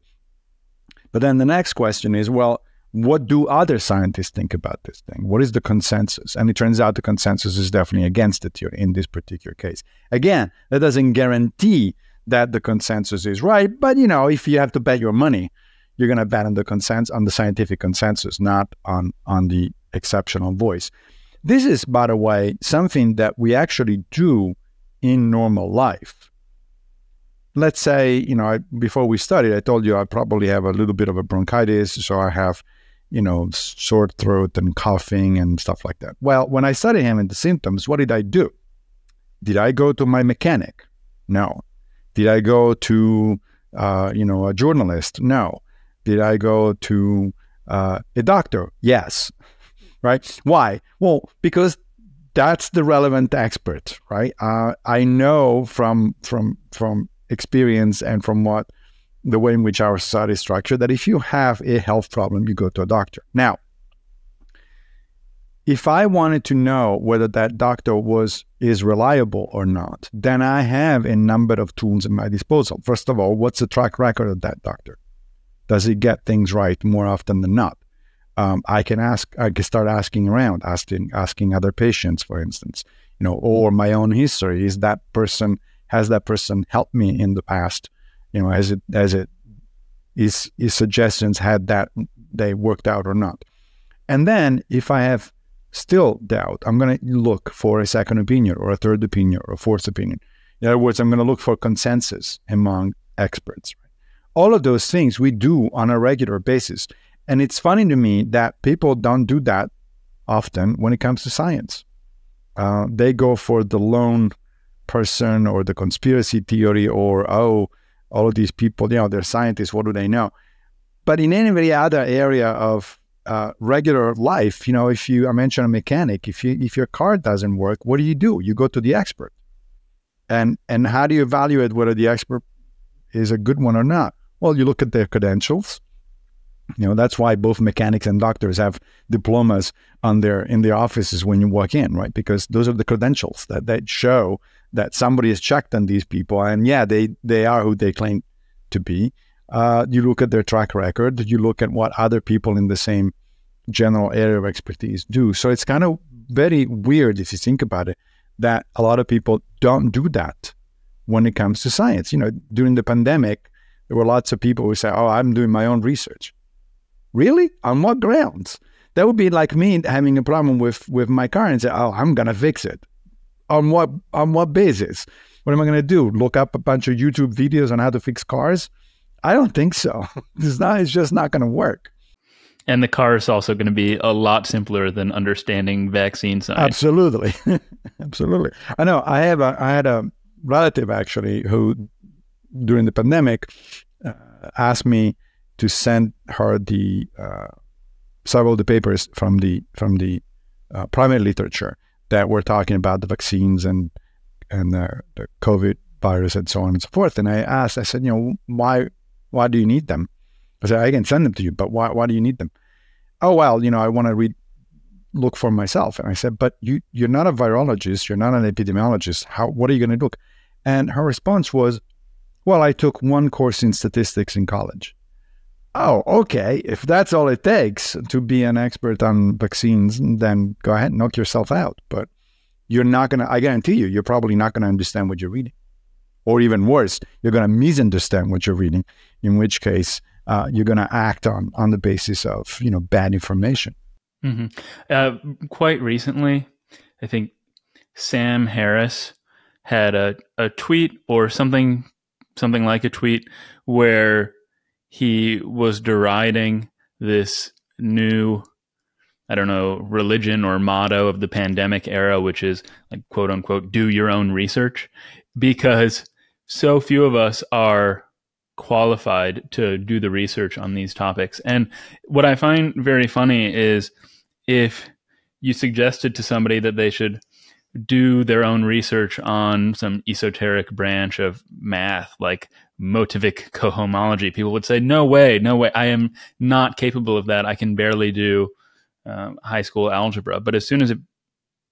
But then the next question is, well, what do other scientists think about this thing? What is the consensus? And it turns out the consensus is definitely against the theory in this particular case. Again, that doesn't guarantee that the consensus is right, but you know, if you have to bet your money, you're going to bet on the consens- on the scientific consensus, not on on the exceptional voice. This is, by the way, something that we actually do in normal life. Let's say, you know, I, before we started, I told you I probably have a little bit of a bronchitis, so I have, you know, sore throat and coughing and stuff like that. Well, when I started having the symptoms, what did I do? Did I go to my mechanic? No. Did I go to, uh, you know, a journalist? No. Did I go to uh, a doctor? Yes. Right? Why? Well, because that's the relevant expert, right? Uh, I know from from from experience and from what the way in which our society is structured that if you have a health problem, you go to a doctor. Now, if I wanted to know whether that doctor was is reliable or not, then I have a number of tools at my disposal. First of all, what's the track record of that doctor? Does he get things right more often than not? Um, I can ask. I can start asking around, asking asking other patients, for instance, you know, or my own history. Is that person has that person helped me in the past? You know, as it as it is his suggestions had that they worked out or not? And then if I have still doubt, I'm going to look for a second opinion or a third opinion or a fourth opinion. In other words, I'm going to look for consensus among experts. All of those things we do on a regular basis. And it's funny to me that people don't do that often when it comes to science. Uh, they go for the lone person or the conspiracy theory or, oh, all of these people, you know, they're scientists, what do they know? But in any other area of uh, regular life, you know, if you I mentioned a mechanic, if you if your car doesn't work, what do you do? You go to the expert. And and how do you evaluate whether the expert is a good one or not? Well, you look at their credentials. You know, that's why both mechanics and doctors have diplomas on their in their offices when you walk in, right? Because those are the credentials that, that show that somebody has checked on these people and yeah, they they are who they claim to be. Uh, you look at their track record, you look at what other people in the same general area of expertise do. So it's kind of very weird if you think about it that a lot of people don't do that when it comes to science. You know, during the pandemic, there were lots of people who say, "Oh, I'm doing my own research." Really? On what grounds? That would be like me having a problem with with my car and say, "Oh, I'm gonna fix it." On what on what basis? What am I gonna do? Look up a bunch of YouTube videos on how to fix cars? I don't think so. It's not. It's just not going to work. And the car is also going to be a lot simpler than understanding vaccine science. Absolutely, absolutely. I know. I have. A, I had a relative actually who, during the pandemic, uh, asked me to send her the uh, several of the papers from the from the uh, primary literature that were talking about the vaccines and and the COVID virus and so on and so forth. And I asked, I said, you know, why why do you need them? I said, I can send them to you, but why, why do you need them? Oh, well, you know, I want to read, look for myself. And I said, but you, you're not a virologist. You're not an epidemiologist. How, what are you going to look? And her response was, well, I took one course in statistics in college. Oh, okay. If that's all it takes to be an expert on vaccines, then go ahead, knock yourself out. But you're not going to, I guarantee you, you're probably not going to understand what you're reading or even worse, you're going to misunderstand what you're reading, in which case uh, you're going to act on on the basis of you know bad information. Mm-hmm. Uh, quite recently, I think Sam Harris had a, a tweet or something something like a tweet where he was deriding this new I don't know, religion or motto of the pandemic era, which is like quote unquote, do your own research. Because so few of us are qualified to do the research on these topics. And what I find very funny is if you suggested to somebody that they should do their own research on some esoteric branch of math like motivic cohomology, people would say, No way, no way. I am not capable of that. I can barely do uh, high school algebra. But as soon as it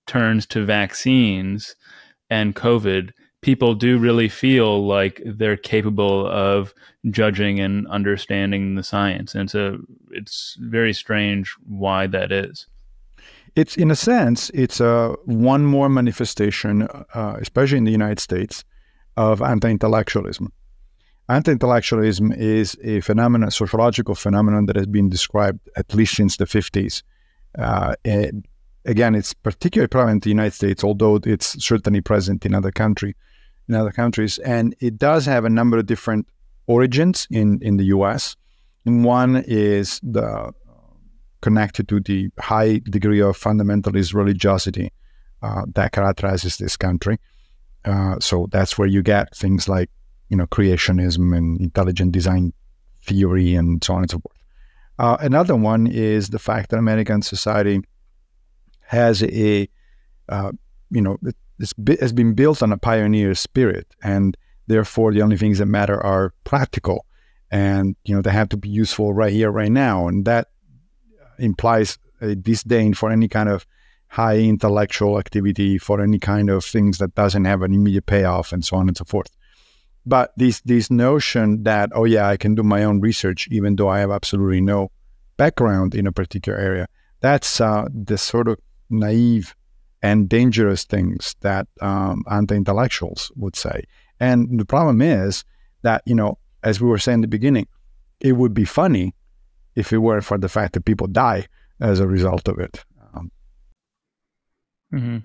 turns to vaccines and COVID, people do really feel like they're capable of judging and understanding the science. And so it's very strange why that is. It's in a sense, it's a one more manifestation, uh, especially in the United States, of anti-intellectualism. Anti-intellectualism is a phenomenon, sociological phenomenon that has been described at least since the 50s. Uh, again, it's particularly prevalent in the United States, although it's certainly present in other country, in other countries, and it does have a number of different origins in in the U.S. And one is the connected to the high degree of fundamentalist religiosity uh, that characterizes this country. Uh, so that's where you get things like you know creationism and intelligent design theory and so on and so forth. Uh, another one is the fact that American society has a uh, you know it, has been built on a pioneer spirit, and therefore the only things that matter are practical, and you know they have to be useful right here, right now, and that implies a disdain for any kind of high intellectual activity, for any kind of things that doesn't have an immediate payoff, and so on and so forth. But this this notion that oh yeah, I can do my own research even though I have absolutely no background in a particular area. That's uh, the sort of naive and dangerous things that um, anti-intellectuals would say. And the problem is that you know, as we were saying in the beginning, it would be funny if it weren't for the fact that people die as a result of it. Um, mm-hmm.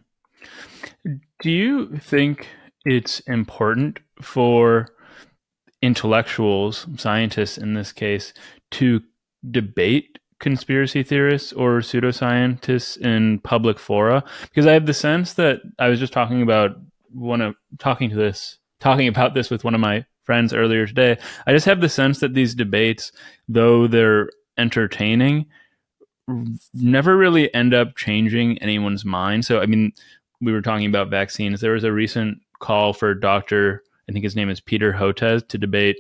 Do you think it's important for intellectuals, scientists in this case, to debate conspiracy theorists or pseudoscientists in public fora? Because I have the sense that I was just talking about one of talking to this talking about this with one of my friends earlier today. I just have the sense that these debates, though they're entertaining, never really end up changing anyone's mind. So I mean, we were talking about vaccines. There was a recent call for Dr. I think his name is Peter Hotez to debate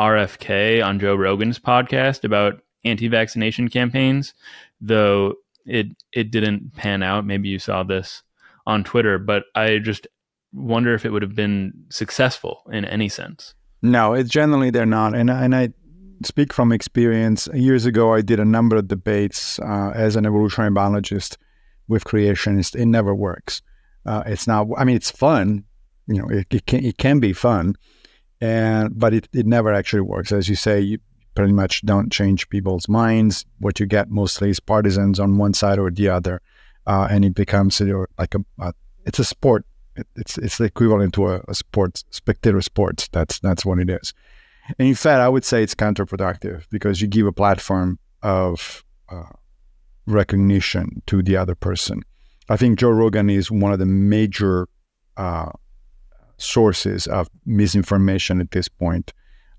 RFK on Joe Rogan's podcast about anti-vaccination campaigns, though it it didn't pan out. Maybe you saw this on Twitter, but I just wonder if it would have been successful in any sense. No, it's generally they're not, and and I speak from experience. Years ago, I did a number of debates uh, as an evolutionary biologist with creationists. It never works. Uh, it's not. I mean, it's fun you know, it, it, can, it can be fun, and but it, it never actually works. As you say, you pretty much don't change people's minds. What you get mostly is partisans on one side or the other, uh, and it becomes like a, a, it's a sport. It, it's it's the equivalent to a, a sports spectator sports. That's that's what it is. And in fact, I would say it's counterproductive because you give a platform of uh, recognition to the other person. I think Joe Rogan is one of the major uh, sources of misinformation at this point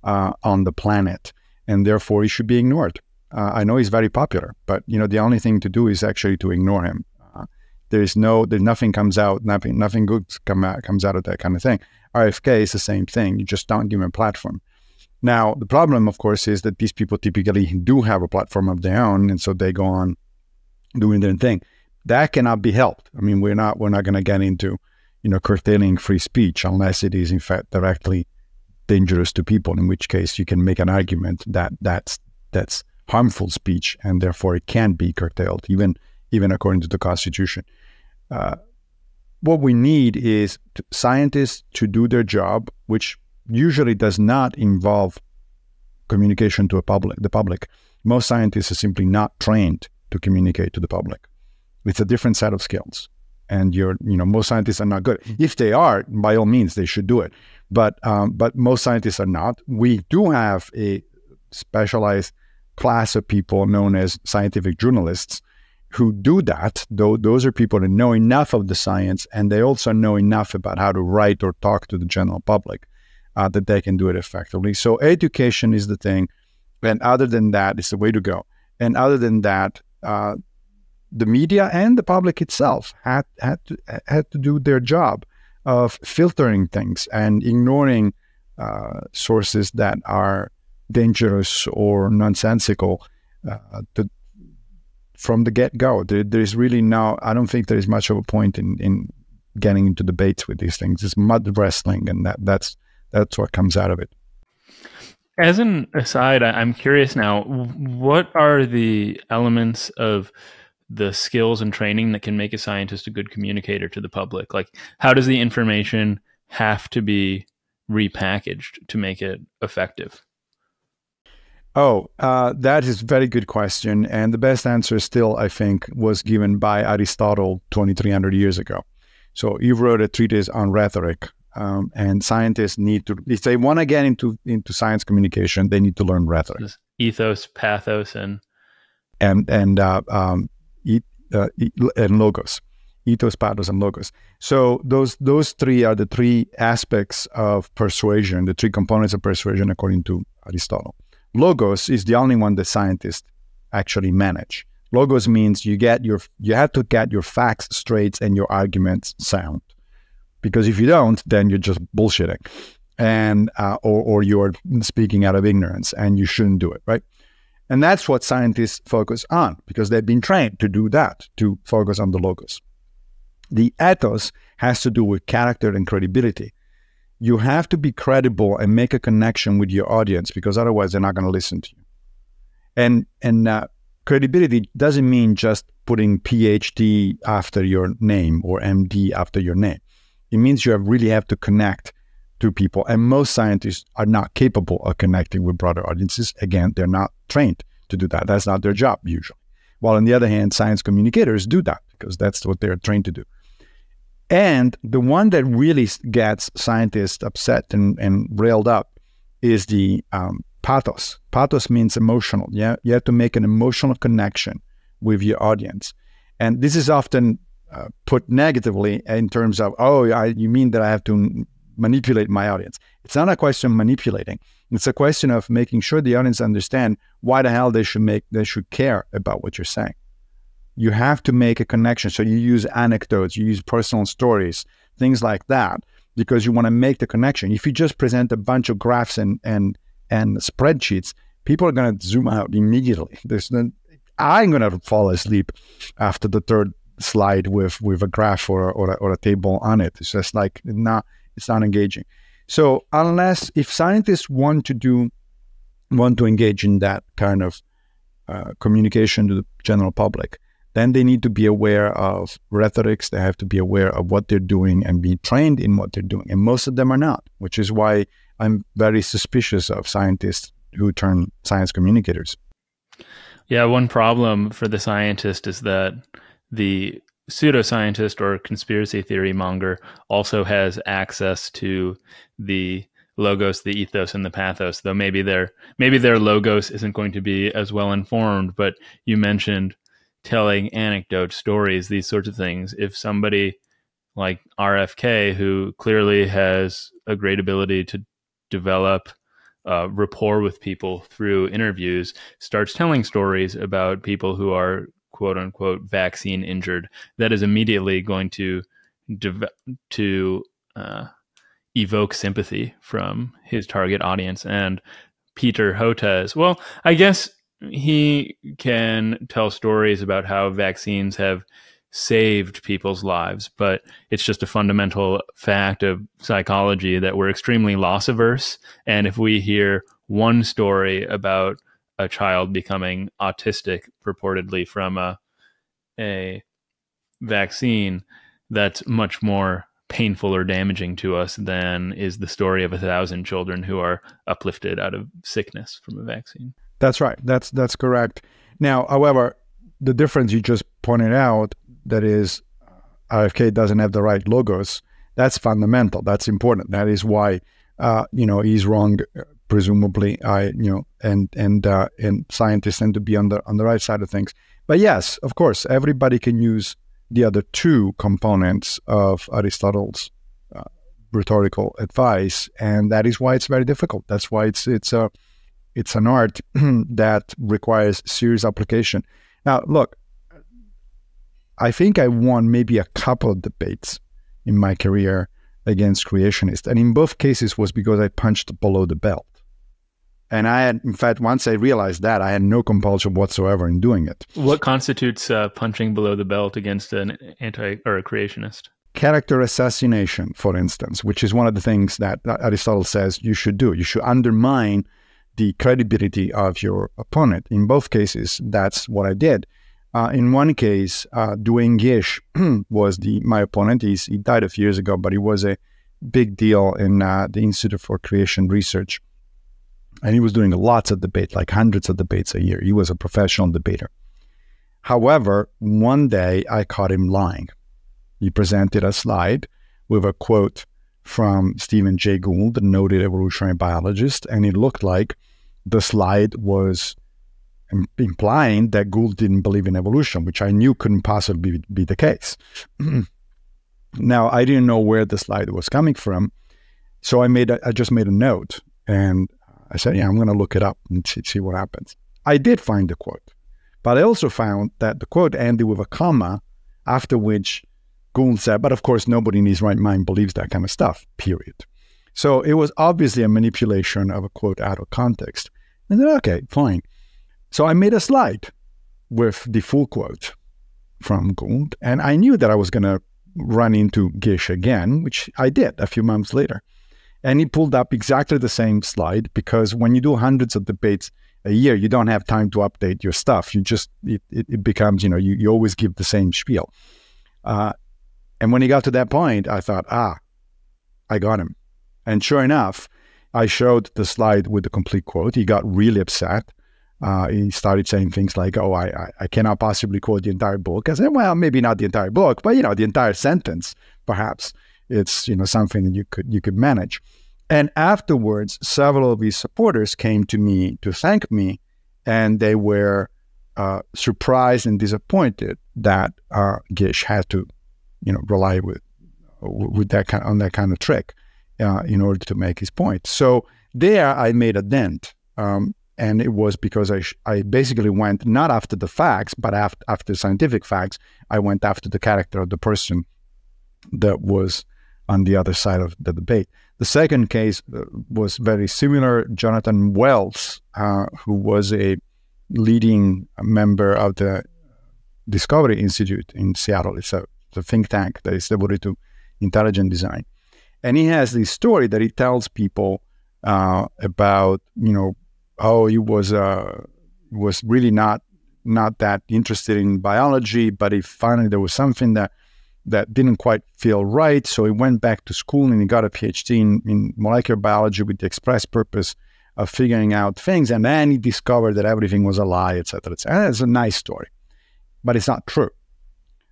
uh, on the planet, and therefore he should be ignored. Uh, I know he's very popular, but you know the only thing to do is actually to ignore him. Uh, there is no, there's nothing comes out, nothing, nothing good come out, comes out of that kind of thing. RFK is the same thing. You just don't give him a platform. Now the problem, of course, is that these people typically do have a platform of their own, and so they go on doing their thing. That cannot be helped. I mean, we're not we're not going to get into you know, curtailing free speech unless it is in fact directly dangerous to people, in which case you can make an argument that that's that's harmful speech and therefore it can be curtailed, even even according to the Constitution. Uh, what we need is scientists to do their job, which usually does not involve communication to a public, the public. Most scientists are simply not trained to communicate to the public. It's a different set of skills and you're you know most scientists are not good. If they are by all means they should do it. But um, but most scientists are not. We do have a specialized class of people known as scientific journalists who do that though those are people that know enough of the science and they also know enough about how to write or talk to the general public uh, that they can do it effectively. So education is the thing and other than that it's the way to go. And other than that uh, the media and the public itself had had to had to do their job of filtering things and ignoring uh, sources that are dangerous or nonsensical uh, to, from the get go. There, there is really now, I don't think there is much of a point in in getting into debates with these things. It's mud wrestling, and that that's that's what comes out of it. As an aside, I'm curious now. What are the elements of the skills and training that can make a scientist a good communicator to the public? Like, how does the information have to be repackaged to make it effective? Oh, uh, that is a very good question. And the best answer still, I think, was given by Aristotle 2300 years ago. So he wrote a treatise on rhetoric. Um, and scientists need to, if they want to get into, into science communication, they need to learn rhetoric. Ethos, pathos, and and and uh, um, uh, and logos, ethos, pathos, and logos. So those those three are the three aspects of persuasion, the three components of persuasion according to Aristotle. Logos is the only one that scientists actually manage. Logos means you get your you have to get your facts straight and your arguments sound, because if you don't, then you're just bullshitting, and uh, or or you're speaking out of ignorance, and you shouldn't do it, right? And that's what scientists focus on because they've been trained to do that, to focus on the logos. The ethos has to do with character and credibility. You have to be credible and make a connection with your audience because otherwise they're not going to listen to you. And and uh, credibility doesn't mean just putting PhD after your name or MD after your name. It means you have really have to connect to people. And most scientists are not capable of connecting with broader audiences. Again, they're not trained to do that. That's not their job usually. While on the other hand, science communicators do that because that's what they're trained to do. And the one that really gets scientists upset and, and railed up is the um, pathos. Pathos means emotional. Yeah, you have to make an emotional connection with your audience, and this is often uh, put negatively in terms of, oh, I, you mean that I have to manipulate my audience. It's not a question of manipulating. It's a question of making sure the audience understand why the hell they should make they should care about what you're saying. You have to make a connection. So you use anecdotes, you use personal stories, things like that, because you want to make the connection. If you just present a bunch of graphs and and and spreadsheets, people are going to zoom out immediately. There's no, I'm going to fall asleep after the third slide with with a graph or or a, or a table on it. It's just like not it's not engaging. So unless if scientists want to do want to engage in that kind of uh, communication to the general public, then they need to be aware of rhetorics. They have to be aware of what they're doing and be trained in what they're doing. And most of them are not, which is why I'm very suspicious of scientists who turn science communicators. Yeah, one problem for the scientist is that the pseudoscientist or conspiracy theory monger also has access to the logos, the ethos, and the pathos. Though maybe their maybe their logos isn't going to be as well informed. But you mentioned telling anecdotes, stories, these sorts of things. If somebody like RFK, who clearly has a great ability to develop uh, rapport with people through interviews, starts telling stories about people who are quote unquote vaccine injured, that is immediately going to to uh, evoke sympathy from his target audience. And Peter Hotez, well, I guess he can tell stories about how vaccines have saved people's lives, but it's just a fundamental fact of psychology that we're extremely loss averse. And if we hear one story about a child becoming autistic purportedly from a a vaccine that's much more painful or damaging to us than is the story of a thousand children who are uplifted out of sickness from a vaccine. That's right. That's that's correct. Now, however, the difference you just pointed out that is RFK doesn't have the right logos. That's fundamental. That's important. That is why uh, you know he's wrong presumably I you know and and uh, and scientists tend to be on the on the right side of things. But yes, of course, everybody can use the other two components of Aristotle's uh, rhetorical advice, and that is why it's very difficult. That's why it's it's a it's an art that requires serious application. Now, look, I think I won maybe a couple of debates in my career against creationists, and in both cases was because I punched below the belt. And I had, in fact, once I realized that, I had no compulsion whatsoever in doing it. What constitutes uh, punching below the belt against an anti or a creationist? Character assassination, for instance, which is one of the things that Aristotle says you should do. You should undermine the credibility of your opponent. In both cases, that's what I did. Uh, in one case, uh, Duane Gish was the my opponent. He's, he died a few years ago, but he was a big deal in uh, the Institute for Creation Research. And he was doing lots of debate, like hundreds of debates a year. He was a professional debater. However, one day I caught him lying. He presented a slide with a quote from Stephen Jay Gould, the noted evolutionary biologist, and it looked like the slide was implying that Gould didn't believe in evolution, which I knew couldn't possibly be, be the case. now, I didn't know where the slide was coming from, so I made a, I just made a note and I said, "Yeah, I'm going to look it up and see, what happens." I did find the quote, but I also found that the quote ended with a comma, after which Gould said, "But of course, nobody in his right mind believes that kind of stuff." Period. So it was obviously a manipulation of a quote out of context. And then, okay, fine. So I made a slide with the full quote from Gould, and I knew that I was going to run into Gish again, which I did a few months later. And he pulled up exactly the same slide because when you do hundreds of debates a year, you don't have time to update your stuff. You just, it, it, it becomes, you know, you, you always give the same spiel. Uh, and when he got to that point, I thought, ah, I got him. And sure enough, I showed the slide with the complete quote. He got really upset uh, he started saying things like, "Oh, I, I cannot possibly quote the entire book." I said, "Well, maybe not the entire book, but you know, the entire sentence, perhaps it's you know something that you could you could manage." And afterwards, several of his supporters came to me to thank me, and they were uh, surprised and disappointed that uh, Gish had to, you know, rely with with that kind on that kind of trick uh, in order to make his point. So there, I made a dent. Um, and it was because I, I basically went not after the facts, but after, after scientific facts. I went after the character of the person that was on the other side of the debate. The second case uh, was very similar. Jonathan Wells, uh, who was a leading member of the Discovery Institute in Seattle, it's a, it's a think tank that is devoted to intelligent design. And he has this story that he tells people uh, about, you know, oh, he was uh, was really not not that interested in biology, but he finally there was something that that didn't quite feel right, so he went back to school and he got a PhD in, in molecular biology with the express purpose of figuring out things, and then he discovered that everything was a lie, etc. etc. It's a nice story, but it's not true.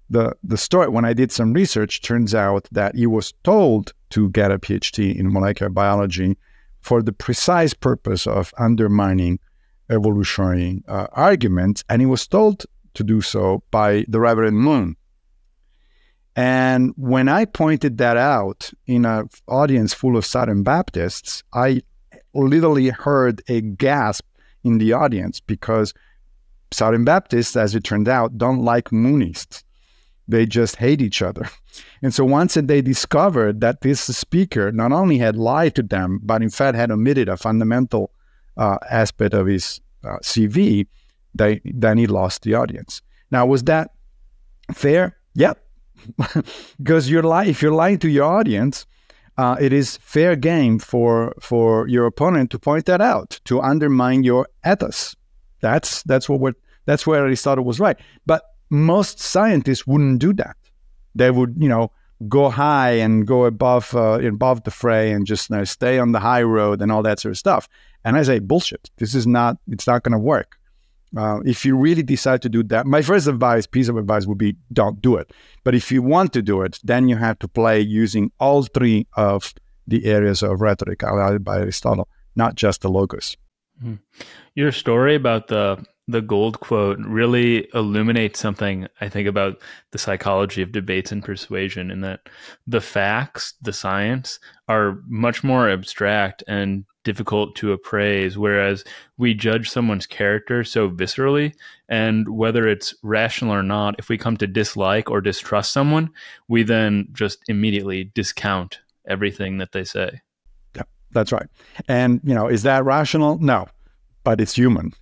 The the story when I did some research turns out that he was told to get a PhD in molecular biology for the precise purpose of undermining evolutionary uh, arguments, and he was told to do so by the Reverend Moon. And when I pointed that out in an audience full of Southern Baptists, I literally heard a gasp in the audience because Southern Baptists, as it turned out, don't like Moonists. They just hate each other. And so once they discovered that this speaker not only had lied to them, but in fact had omitted a fundamental uh, aspect of his uh, CV, they, then he lost the audience. Now, was that fair? Yep. because you're li- if you're lying to your audience, uh, it is fair game for for your opponent to point that out, to undermine your ethos. That's that's what we're, that's where Aristotle was right. But most scientists wouldn't do that they would, you know, go high and go above uh, above the fray and just you know, stay on the high road and all that sort of stuff. And I say, bullshit. This is not. It's not going to work. Uh, if you really decide to do that, my first advice, piece of advice would be don't do it. But if you want to do it, then you have to play using all three of the areas of rhetoric highlighted by Aristotle, not just the logos. Hmm. Your story about the the Gould quote really illuminates something I think about the psychology of debates and persuasion in that the facts, the science are much more abstract and difficult to appraise, whereas we judge someone's character so viscerally. And whether it's rational or not, if we come to dislike or distrust someone, we then just immediately discount everything that they say. Yeah, that's right. And, you know, is that rational? No, but it's human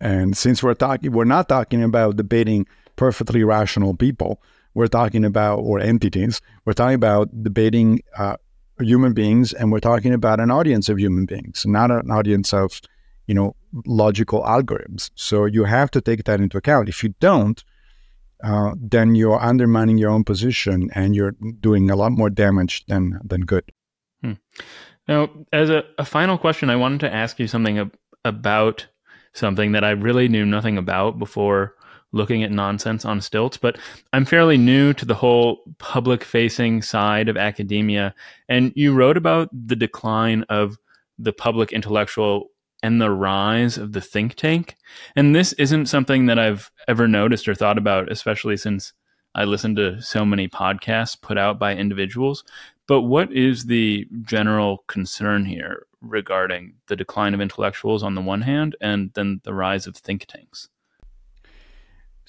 and since we're talking, we're not talking about debating perfectly rational people. We're talking about or entities. We're talking about debating uh, human beings, and we're talking about an audience of human beings, not an audience of, you know, logical algorithms. So you have to take that into account. If you don't, uh, then you're undermining your own position and you're doing a lot more damage than than good. Hmm. Now, as a, a, final question, I wanted to ask you something ab- about something that I really knew nothing about before looking at nonsense on stilts, but I'm fairly new to the whole public facing side of academia. And you wrote about the decline of the public intellectual and the rise of the think tank. And this isn't something that I've ever noticed or thought about, especially since I listen to so many podcasts put out by individuals. But what is the general concern here regarding the decline of intellectuals on the one hand and then the rise of think tanks?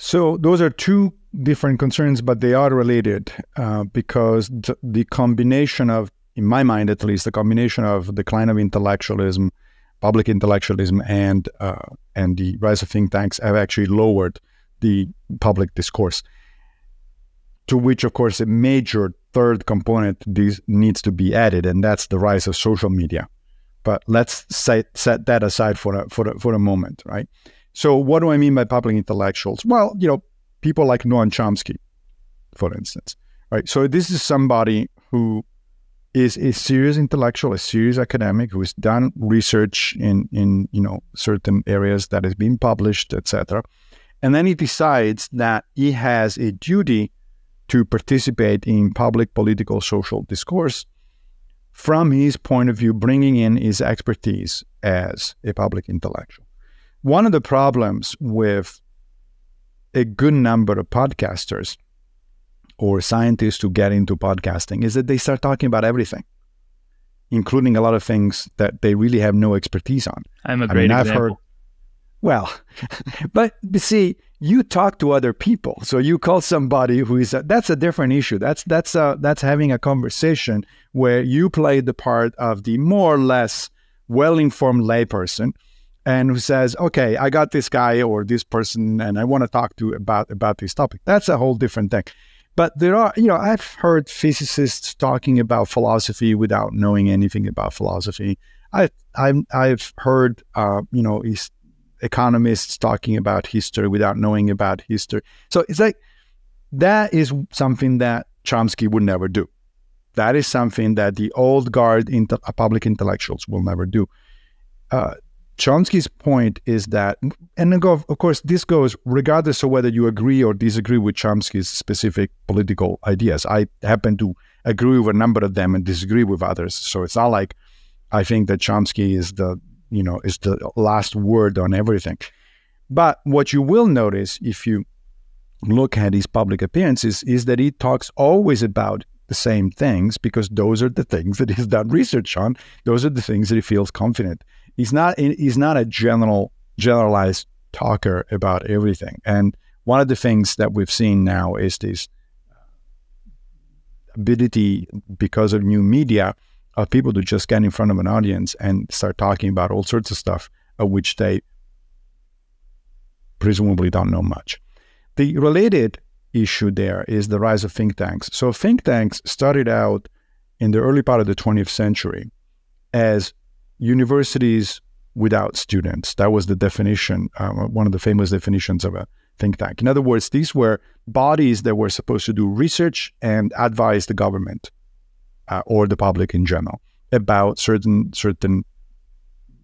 So those are two different concerns, but they are related uh, because th- the combination of, in my mind at least, the combination of decline of intellectualism, public intellectualism, and uh, and the rise of think tanks have actually lowered the public discourse. To which, of course, a major third component this needs to be added, and that's the rise of social media. But let's set, set that aside for a, for a, for a moment, right? So, what do I mean by public intellectuals? Well, you know, people like Noam Chomsky, for instance, right? So, this is somebody who is a serious intellectual, a serious academic who has done research in in you know certain areas that has been published, etc. And then he decides that he has a duty to participate in public political social discourse from his point of view, bringing in his expertise as a public intellectual. One of the problems with a good number of podcasters or scientists who get into podcasting is that they start talking about everything, including a lot of things that they really have no expertise on. I'm a great I mean, example. I've heard, well, but you see, you talk to other people, so you call somebody who is a, that's a different issue. That's that's a, that's having a conversation where you play the part of the more or less well-informed layperson and who says, "Okay, I got this guy or this person, and I want to talk to about about this topic." That's a whole different thing. But there are, you know, I've heard physicists talking about philosophy without knowing anything about philosophy. I, I've, I've heard, uh, you know, economists talking about history without knowing about history. So it's like that is something that Chomsky would never do. That is something that the old guard inter- public intellectuals will never do. Uh, Chomsky's point is that, and of course, this goes regardless of whether you agree or disagree with Chomsky's specific political ideas. I happen to agree with a number of them and disagree with others. So it's not like I think that Chomsky is the, you know, is the last word on everything. But what you will notice if you look at his public appearances is that he talks always about the same things because those are the things that he's done research on. Those are the things that he feels confident he's not he's not a general generalized talker about everything. And one of the things that we've seen now is this ability because of new media of people to just get in front of an audience and start talking about all sorts of stuff of which they presumably don't know much. The related issue there is the rise of think tanks. So think tanks started out in the early part of the 20th century as universities without students. That was the definition, um, one of the famous definitions of a think tank. In other words, these were bodies that were supposed to do research and advise the government uh, or the public in general about certain certain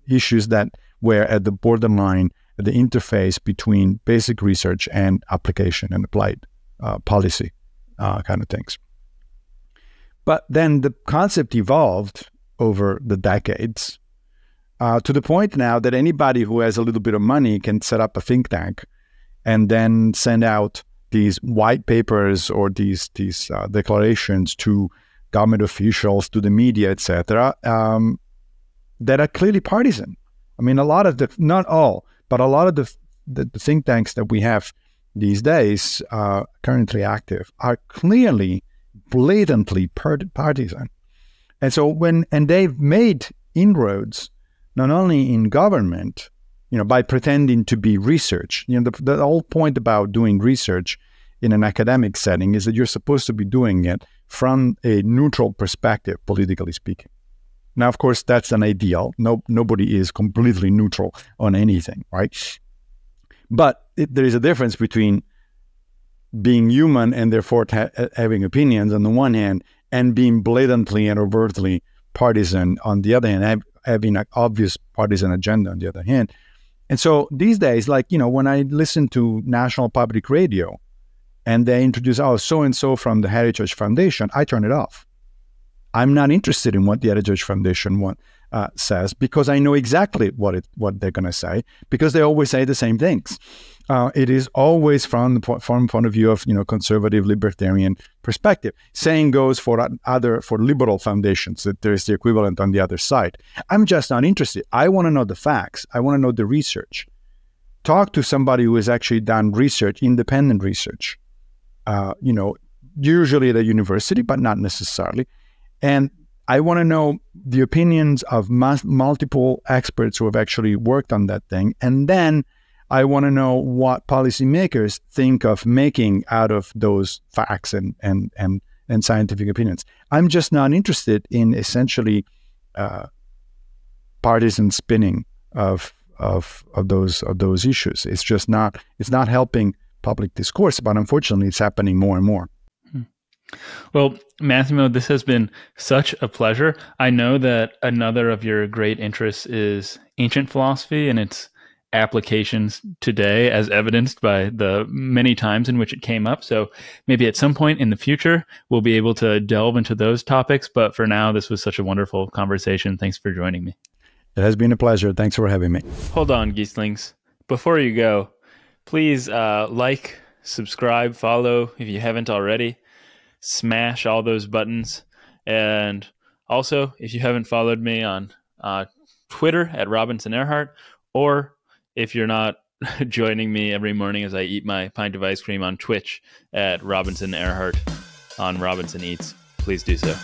issues that were at the borderline, the interface between basic research and application and applied uh, policy uh, kind of things. But then the concept evolved over the decades uh, to the point now that anybody who has a little bit of money can set up a think tank and then send out these white papers or these these uh, declarations to government officials, to the media, etc., um, that are clearly partisan. I mean, a lot of the not all, but a lot of the the, the think tanks that we have these days uh, currently active are clearly, blatantly partisan. And so when and they've made inroads not only in government, you know, by pretending to be research. You know, the, the whole point about doing research in an academic setting is that you're supposed to be doing it from a neutral perspective, politically speaking. Now, of course, that's an ideal. No, nobody is completely neutral on anything, right? But it, there is a difference between being human and therefore ha- having opinions on the one hand, and being blatantly and overtly partisan on the other hand, having an obvious partisan agenda on the other hand. And so these days, like, you know, when I listen to national public radio and they introduce, oh, so and so from the Heritage Foundation, I turn it off. I'm not interested in what the Heritage Foundation want, uh, says because I know exactly what it what they're going to say because they always say the same things uh, it is always from the from point of view of you know conservative libertarian perspective. Same goes for other for liberal foundations that there is the equivalent on the other side. I'm just not interested. I want to know the facts. I want to know the research. Talk to somebody who has actually done research, independent research. Uh, you know, usually at a university, but not necessarily. And I want to know the opinions of multiple experts who have actually worked on that thing, and then I want to know what policymakers think of making out of those facts and and and and scientific opinions. I'm just not interested in essentially uh, partisan spinning of of of those of those issues. It's just not it's not helping public discourse, but unfortunately, it's happening more and more. Hmm. Well, Massimo, this has been such a pleasure. I know that another of your great interests is ancient philosophy, and it's applications today as evidenced by the many times in which it came up. So maybe at some point in the future, we'll be able to delve into those topics. But for now, this was such a wonderful conversation. Thanks for joining me. It has been a pleasure. Thanks for having me. Hold on, Geeslings. Before you go, please uh, like, subscribe, follow if you haven't already. Smash all those buttons. And also, if you haven't followed me on uh, Twitter at Robinson Erhardt or if you're not joining me every morning as I eat my pint of ice cream on Twitch at Robinson Erhardt on Robinson Eats, please do so.